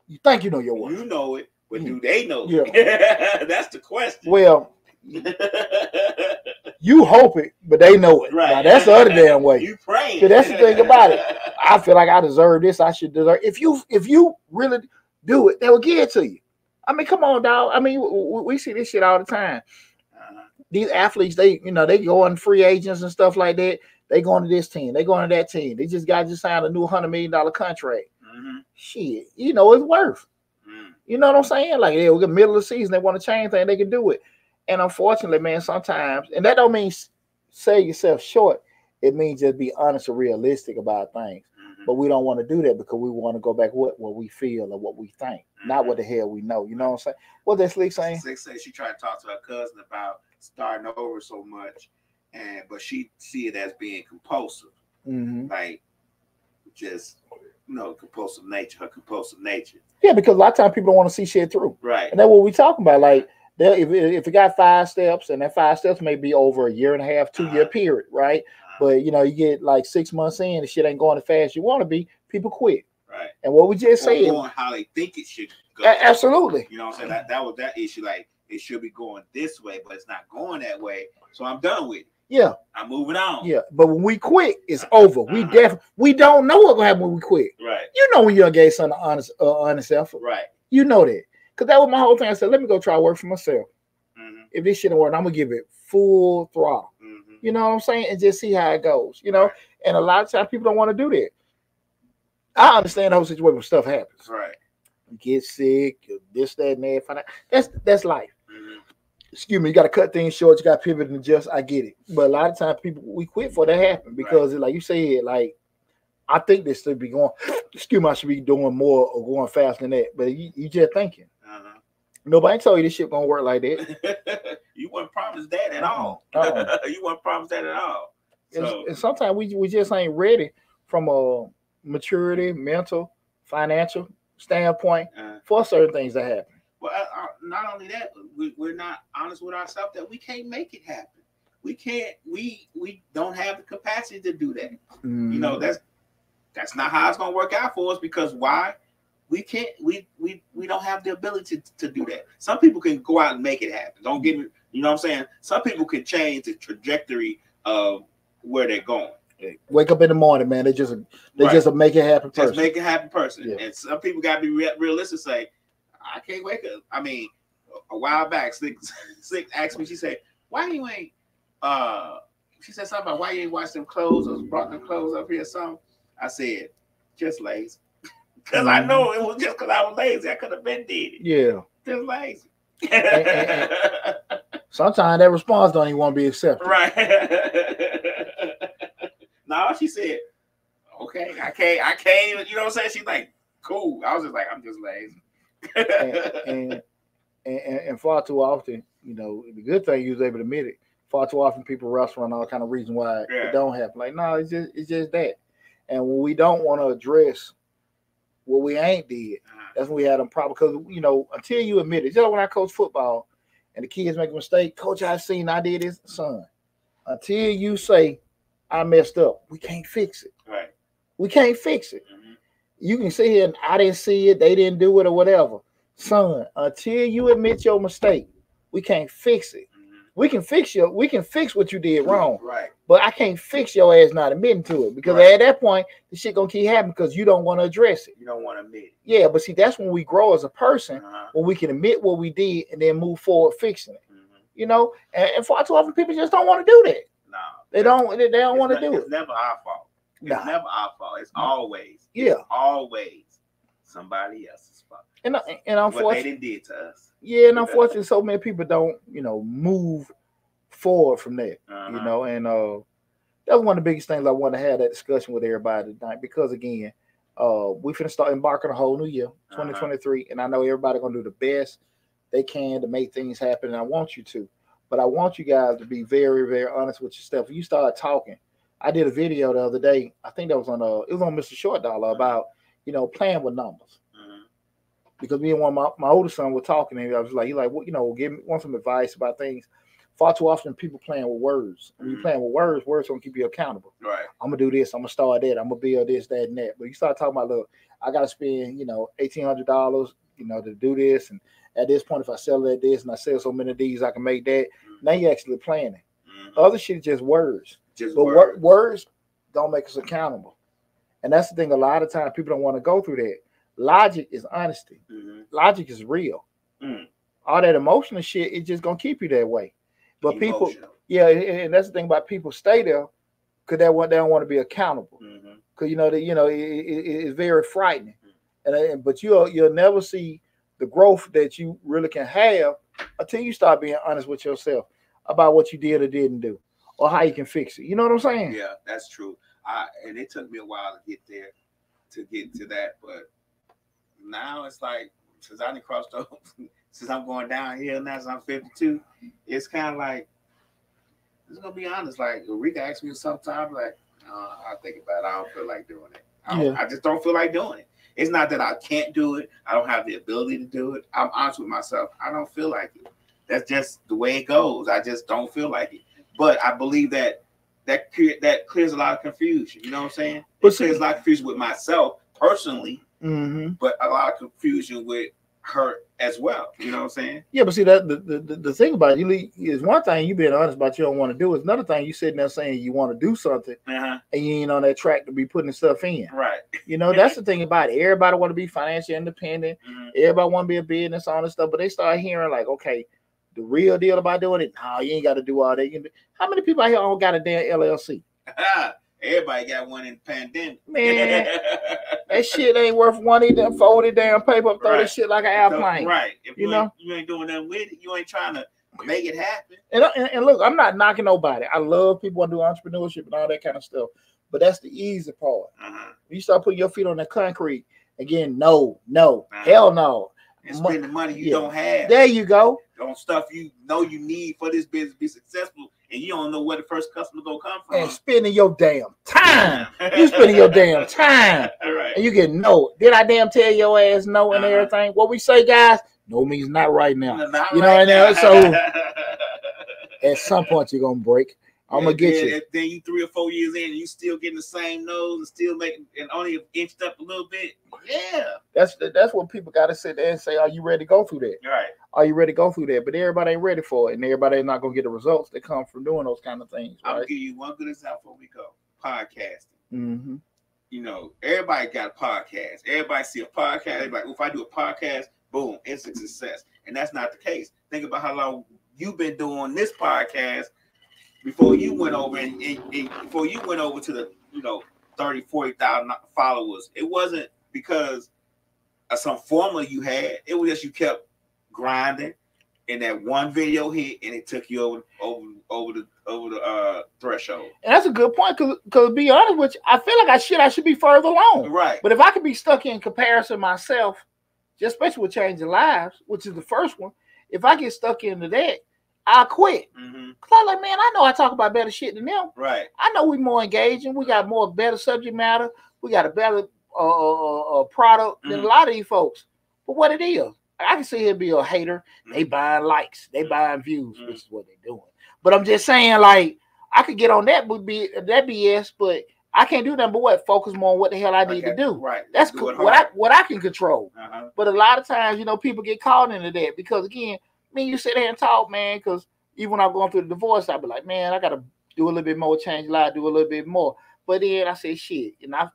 you think you know your worth.
You know it, but
Mm.
do they know?
Yeah. (laughs)
That's the question.
Well, (laughs) you hope it, but they know it.
right.
Now, that's the other damn way.
You.
Yeah, that's the thing about it. (laughs) I feel like I deserve this. I should deserve. If you if you really do it, they will give it to you. I mean, come on, dog. I mean, w- w- we see this shit all the time.
Uh-huh.
These athletes, they you know, they go on free agents and stuff like that. They going to this team. They going to that team. They just got just signed a new hundred million dollar contract.
Mhm.
Shit, you know, it's worth.
Mm.
You know what I'm saying? Like, yeah, we're in the middle of the season. They want to change things. They can do it. And unfortunately, man, sometimes, and that don't mean sell yourself short. It means just be honest and realistic about things.
Mhm.
But we don't want to do that because we want to go back what what we feel or what we think, not what the hell we know. You know what I'm saying? What that slick saying?
Six said she tried to talk to her cousin about starting over so much, and but she see it as being compulsive,
hmm
like just you know compulsive nature, her compulsive nature.
Yeah, because a lot of times people don't want to see shit through,
Right.
and that's what we talking about. Like, if if it got five steps, and that five steps may be over a year and a half, two year
Uh-huh.
period, right? But you know, you get like six months in, and shit ain't going as fast as you want to be. People quit,
Right.
and what we just said,
going how they think it should go.
a- absolutely.
You know what I'm saying? That that was that issue. Like it should be going this way, but it's not going that way. So I'm done with it.
Yeah,
I'm moving on.
yeah. But when we quit, it's over. We
Uh-huh.
def we don't know what's gonna happen when we quit.
Right.
You know when you done gave something honest, uh, honest effort.
Right.
You know that. Because that was my whole thing. I said, let me go try to work for myself.
hmm
If this shit don't work, I'm gonna give it full throttle.
hmm
You know what I'm saying? And just see how it goes. You know, and a lot of times people don't want to do that. I understand the whole situation when stuff happens.
Right.
You get sick, this, that, and that. find out- That's that's life.
hmm
Excuse me, you gotta cut things short, you gotta pivot and adjust. I get it. But a lot of times people we quit for that happen because like you said, like I think this should be going, (sniffs) excuse me, I should be doing more or going faster than that. But you, you just thinking. Nobody told you this shit gonna work like that. (laughs)
you weren't promised that at all.
Uh-uh. (laughs)
you weren't promised that at all.
And,
So
and sometimes we, we just ain't ready from a maturity, mental, financial standpoint
uh,
for certain things to happen.
well, uh, uh, not only that, we, we're not honest with ourselves that we can't make it happen. We can't. We we don't have the capacity to do that. You know
Mm-hmm.
that's that's not how it's gonna work out for us because why? We can't. We we we don't have the ability to, to do that. Some people can go out and make it happen. Don't get me. You know what I'm saying? Some people can change the trajectory of where they're going.
wake up in the morning, man. They just they
Right.
just a make it happen
Just
person.
make it happen person.
Yeah.
And some people got to be re- realistic. Say, I can't wake up. I mean, a while back, Slick, (laughs) Slick asked me. She said, "Why you ain't?" Uh, she said something about why you ain't washed them clothes or brought them clothes up here. Or something. I said, just lazy. Because I know mm-hmm. it was just because I was lazy. I could have been did it.
yeah.
Just lazy.
and- Sometimes that response don't even want to be accepted.
right. (laughs) no, she said, okay, I can't, I can't even, you know what I'm saying? She's like, cool. I was just like, I'm just lazy.
And, and, and and far too often, you know, the good thing you was able to admit it. Far too often people wrestle on all kind of reason why
Yeah.
it don't happen. Like, no, it's just it's just that. And when we don't want to address what we ain't did, that's when we had them problem. Because you know, until you admit it, just like when I coach football and the kids make a mistake, coach, I seen I did this, son. Until you say I messed up, we can't fix it.
right.
We can't fix it.
Mhm.
You can sit here and I didn't see it, they didn't do it, or whatever. Son, until you admit your mistake, we can't fix it.
Mhm.
We can fix your, we can fix what you did wrong,
Right.
But I can't fix your ass not admitting to it because
Right.
at that point, the shit gonna keep happening because you don't want to address it.
You don't want to admit it.
Yeah, but see, that's when we grow as a person
Uh-huh.
when we can admit what we did and then move forward fixing it.
Mhm.
You know, and, and far too often people just don't want to do that.
No.
They don't. They, don't want to do
It's
it.
never our fault. It's
Nah.
never our fault. It's always,
Yeah,
always somebody else's fault.
and and unfortunately,
What they did to us.
yeah, and unfortunately, so many people don't, you know, move forward from that.
Uh-huh.
You know, and uh, that was one of the biggest things I want to have that discussion with everybody tonight because again, uh, we finna start embarking a whole new year,
Uh-huh.
2023, and I know everybody gonna do the best they can to make things happen, and I want you to. But I want you guys to be very, very honest with yourself. You start talking, I did a video the other day. I think that was on uh it was on Mr. Short Dollar about you know playing with numbers
Mhm.
because me and one of my, my older son were talking and I was like, he like, what you know, give me want some advice about things. Far too often people playing with words. When you
Mhm.
playing with words, words gonna keep you accountable.
Right.
I'm gonna do this, I'm gonna start that, I'm gonna build this, that, and that. But you start talking about look, I gotta spend, you know, eighteen hundred dollars, you know, to do this. And at this point, if I sell that this and I sell so many of these, I can make that. Now you're actually planning.
Mhm.
Other shit is just words.
Just
But
words.
words. don't make us accountable. And that's the thing, a lot of times people don't want to go through that. Logic is honesty.
Mhm.
Logic is real.
Mm.
All that emotional shit is just gonna keep you that way. But people, yeah, and that's the thing about people stay there because they want they don't want to be accountable.
Mm-hmm.
Because you know that you know it, it- it- it's very frightening. Mm-hmm. And, and but you'll you'll never see the growth that you really can have until you start being honest with yourself about what you did or didn't do or how you can fix it. You know what I'm saying?
Yeah, that's true. I and it took me a while to get there, to get to that, but now it's like since I didn't crossed (laughs) over, since I'm going downhill now, since I'm 52, it's kind of like it's gonna be honest. Like Rika asked me sometimes, like uh, I think about, it. I don't feel like doing it. I, don't-
Yeah.
I just don't feel like doing it. It's not that I can't do it. I don't have the ability to do it. I'm honest with myself. I don't feel like it. That's just the way it goes. I just don't feel like it. But I believe that that clear, that clears a lot of confusion. You know what I'm saying?
But
It clears a lot of confusion with myself personally,
hmm
but a lot of confusion with her as well. You know what I'm saying?
Yeah, but see that the, the, the, thing about you is one thing you being honest about you don't want to do. Is another thing you sitting there saying you want to do something
Uh-huh.
and you ain't on that track to be putting stuff in.
Right.
You know, that's (laughs) the thing about it. Everybody want to be financially independent.
Mhm.
Everybody want to be a business, all this stuff. But they start hearing like, okay, the real deal about doing it. No, you ain't got to do all that. How many people out here don't got a damn LLC? (laughs)
Everybody got one in the pandemic.
Man, (laughs) that shit ain't worth one of them folded damn paper, throw
Right.
this shit like an airplane.
Right. If
You
you,
know?
ain't, you ain't doing nothing with it, you ain't trying to make it happen.
And, and, and look, I'm not knocking nobody. I love people to do entrepreneurship and all that kind of stuff. But that's the easy part.
Uh-huh.
You start putting your feet on the concrete, again, no, no,
Uh-huh.
hell no.
And
Mo-
spending money you
yeah.
don't have
There you go.
on stuff you know you need for this business to be successful, and you don't know where the first customer gonna come from.
And spending your damn time. (laughs) You spending your damn time. (laughs)
Right.
And you get no. Did I damn tell your ass no and
Uh-huh.
everything? What we say, guys? No means not right now.
Not
You know,
right
uh,
now.
so- (laughs) At some point, you're gonna break. I'm gonna get
then,
you.
Then you three or four years in, and you still getting the same nose and still making and only inched up a little bit. Yeah,
That's that's what people gotta sit there and say. Are you ready to go through that?
right.
Are you ready to go through that? But everybody ain't ready for it, and everybody ain't not gonna get the results that come from doing those kind of things,
I'll
right?
give you one good example before we go. Podcasting.
Mm-hmm.
You know, everybody got a podcast. Everybody see a podcast. Like, if I do a podcast, boom, it's a success. And that's not the case. Think about how long you've been doing this podcast before you went over and, and- and before you went over to the, you know, 30, 40,000 followers. It wasn't because of some formula you had. It was just you kept grinding and that one video hit and it took you over over over the over the uh threshold.
And that's a good point. Cause, cause to be honest with you, I feel like I should I should be further along.
Right.
But if I could be stuck in comparison myself, just especially with changing lives, which is the first one, if I get stuck into that, I'll quit.
hmm
Cause I'm like, man, I know I talk about better shit than them.
Right.
I know we more engaging. We got more better subject matter. We got a better uh, uh, uh, product than
Mhm.
a lot of these folks. But what it is, I can see here be a hater. They
Mhm.
buying likes, they
Mhm.
buying views,
Mhm.
which is what they're doing. But I'm just saying, like, I could get on that would be that BS, but I can't do nothing but what focus more on what the hell I need to do.
Right.
That's
Do
co- what I what I can control.
Uh-huh.
But a lot of times, you know, people get caught into that because again, me, you sit there and talk, man. Because even when I'm going through the divorce, I'll be like, man, I gotta do a little bit more, change life, do a little bit more. But then I say, shit, and I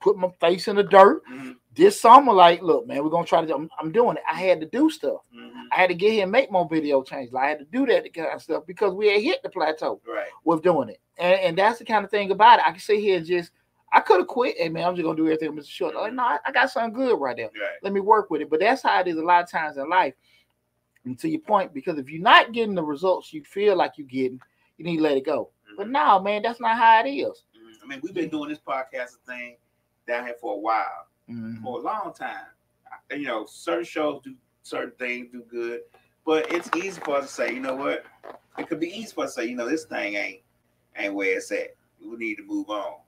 put my face in the dirt.
Mhm.
This summer, like, look, man, we're gonna try to. Do, I'm, I'm doing it. I had to do stuff.
Mhm.
I had to get here and make more video changes. I had to do that kind of stuff because we had hit the plateau
Right.
with doing it. And, and that's the kind of thing about it. I can sit here and just, I could have quit. Hey, man, I'm just gonna do everything with Mr. Short. Like, no, I, I got something good right there
Right.
let me work with it. But that's how it is a lot of times in life. And to your point, because if you're not getting the results you feel like you're getting, you need to let it go. But no, man, that's not how it is.
Mhm. I mean, we've been doing this podcast thing down here for a while,
Mhm.
for a long time. You know, certain shows do certain things do good, but it's easy for us to say, you know what? It could be easy for us to say, you know, this thing ain't ain't where it's at. we need to move on.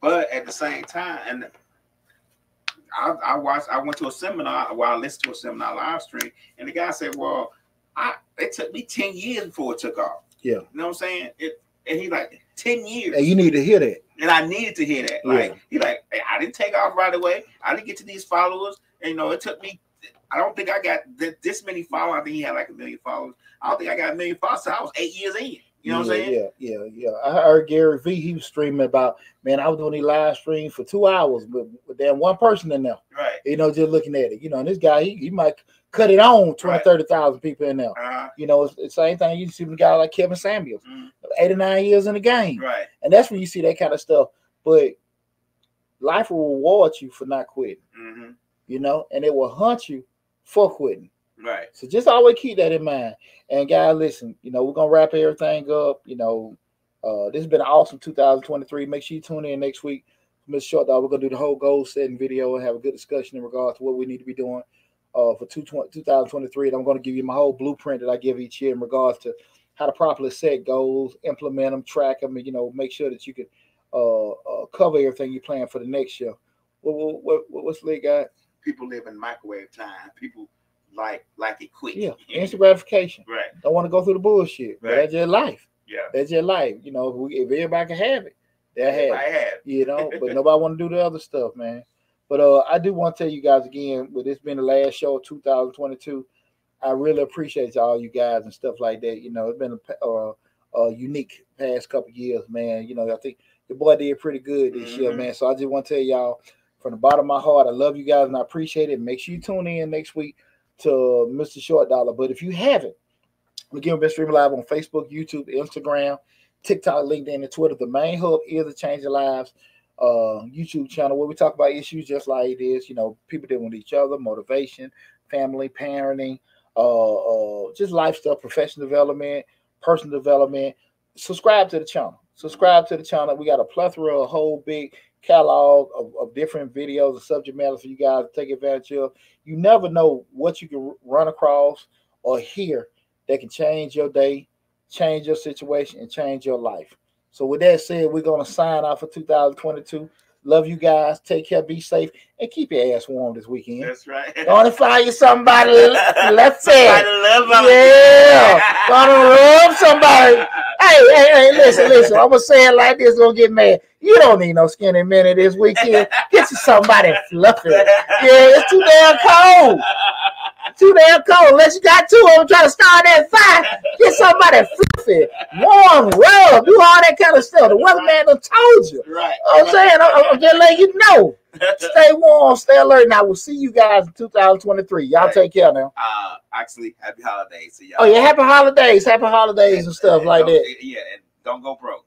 But at the same time, and I, I watched, I went to a seminar while I listened to a seminar live stream, and the guy said, "Well, I it took me ten years before it took off."
Yeah.
You know what I'm saying? It, and he like ten years,
And you need to hear that.
and I needed to hear that. Like
Yeah.
he like, "Hey, I didn't take off right away. I didn't get to these followers, and you know, it took me. I don't think I got th- this many followers. I think he had like a million followers. I don't think I got a million followers. So I was eight years in. You know what I'm
yeah,
saying?
Yeah, yeah, yeah. I heard Gary V. He was streaming about, man, I was doing these live streams for two hours, but, but then one person in there,
Right.
you know, just looking at it. You know, and this guy, he, he might cut it on 20,
Right.
30,000 people in there.
Uh,
You know, it's the same thing. You see a guy like Kevin Samuels,
mm,
89 years in the game.
right.
And that's when you see that kind of stuff. But life will reward you for not quitting,
hmm
you know, and it will hunt you for quitting.
Right.
So just always keep that in mind. And guys, listen, you know, we're gonna wrap everything up. You know, uh, this has been an awesome 2023. Make sure you tune in next week. Mr. Short Dog, we're gonna do the whole goal setting video and have a good discussion in regards to what we need to be doing uh, for 2023. And I'm gonna give you my whole blueprint that I give each year in regards to how to properly set goals, implement them, track them, and you know, make sure that you can uh, uh, cover everything you plan for the next year. What, what, what, what's Lee got?
People live in microwave time. People like like it quick.
Yeah, (laughs) instant gratification.
Right.
Don't want to go through the bullshit. But
Right.
that's your life.
Yeah.
That's your life. You know, if, we, if everybody can have it, they'll have
I
it.
have.
You know, but (laughs) nobody want to do the other stuff, man. But uh, I do want to tell you guys again, with this being the last show of 2022, I really appreciate all you guys and stuff like that. You know, it's been a, uh, a unique past couple years, man. You know, I think the boy did pretty good this year,
Mhm.
man. So I just want to tell y'all from the bottom of my heart, I love you guys and I appreciate it. Make sure you tune in next week to Mr. Short Dollar. But if you haven't, again, we've been streaming live on Facebook, YouTube, Instagram, TikTok, LinkedIn, and Twitter. The main hub is the Change Your Lives uh, YouTube channel where we talk about issues just like it is, you know, people dealing with each other, motivation, family, parenting, uh, uh, just lifestyle, professional development, personal development. Subscribe to the channel. Subscribe to the channel. We got a plethora, a whole big catalog of, of different videos and subject matter for you guys to take advantage of. You never know what you can run across or hear that can change your day, change your situation, and change your life. So, with that said, we're going to sign off for 2022. Love you guys. Take care. Be safe. And keep your ass warm this weekend.
That's right.
To find you somebody (laughs)
Somebody
side.
love
Yeah. Gonna rub somebody. Hey, hey, hey, listen, listen. I'm to say it like this. Don't get mad. You don't need no skinny minute this weekend. Get you somebody fluffy. (laughs) Yeah, it's too damn cold. Too damn cold. Unless you got two of them trying to start that fire, get somebody fluffy, warm, rub, do all that kind of stuff. The weatherman done told you.
Right.
I'm saying, I'm, I'm just letting you know. (laughs) Stay warm, stay alert, and I will see you guys in 2023. Y'all
Right.
take care now.
Uh, actually, happy holidays to y'all.
Oh yeah, happy holidays, happy holidays and stuff like that.
Yeah, and don't go broke.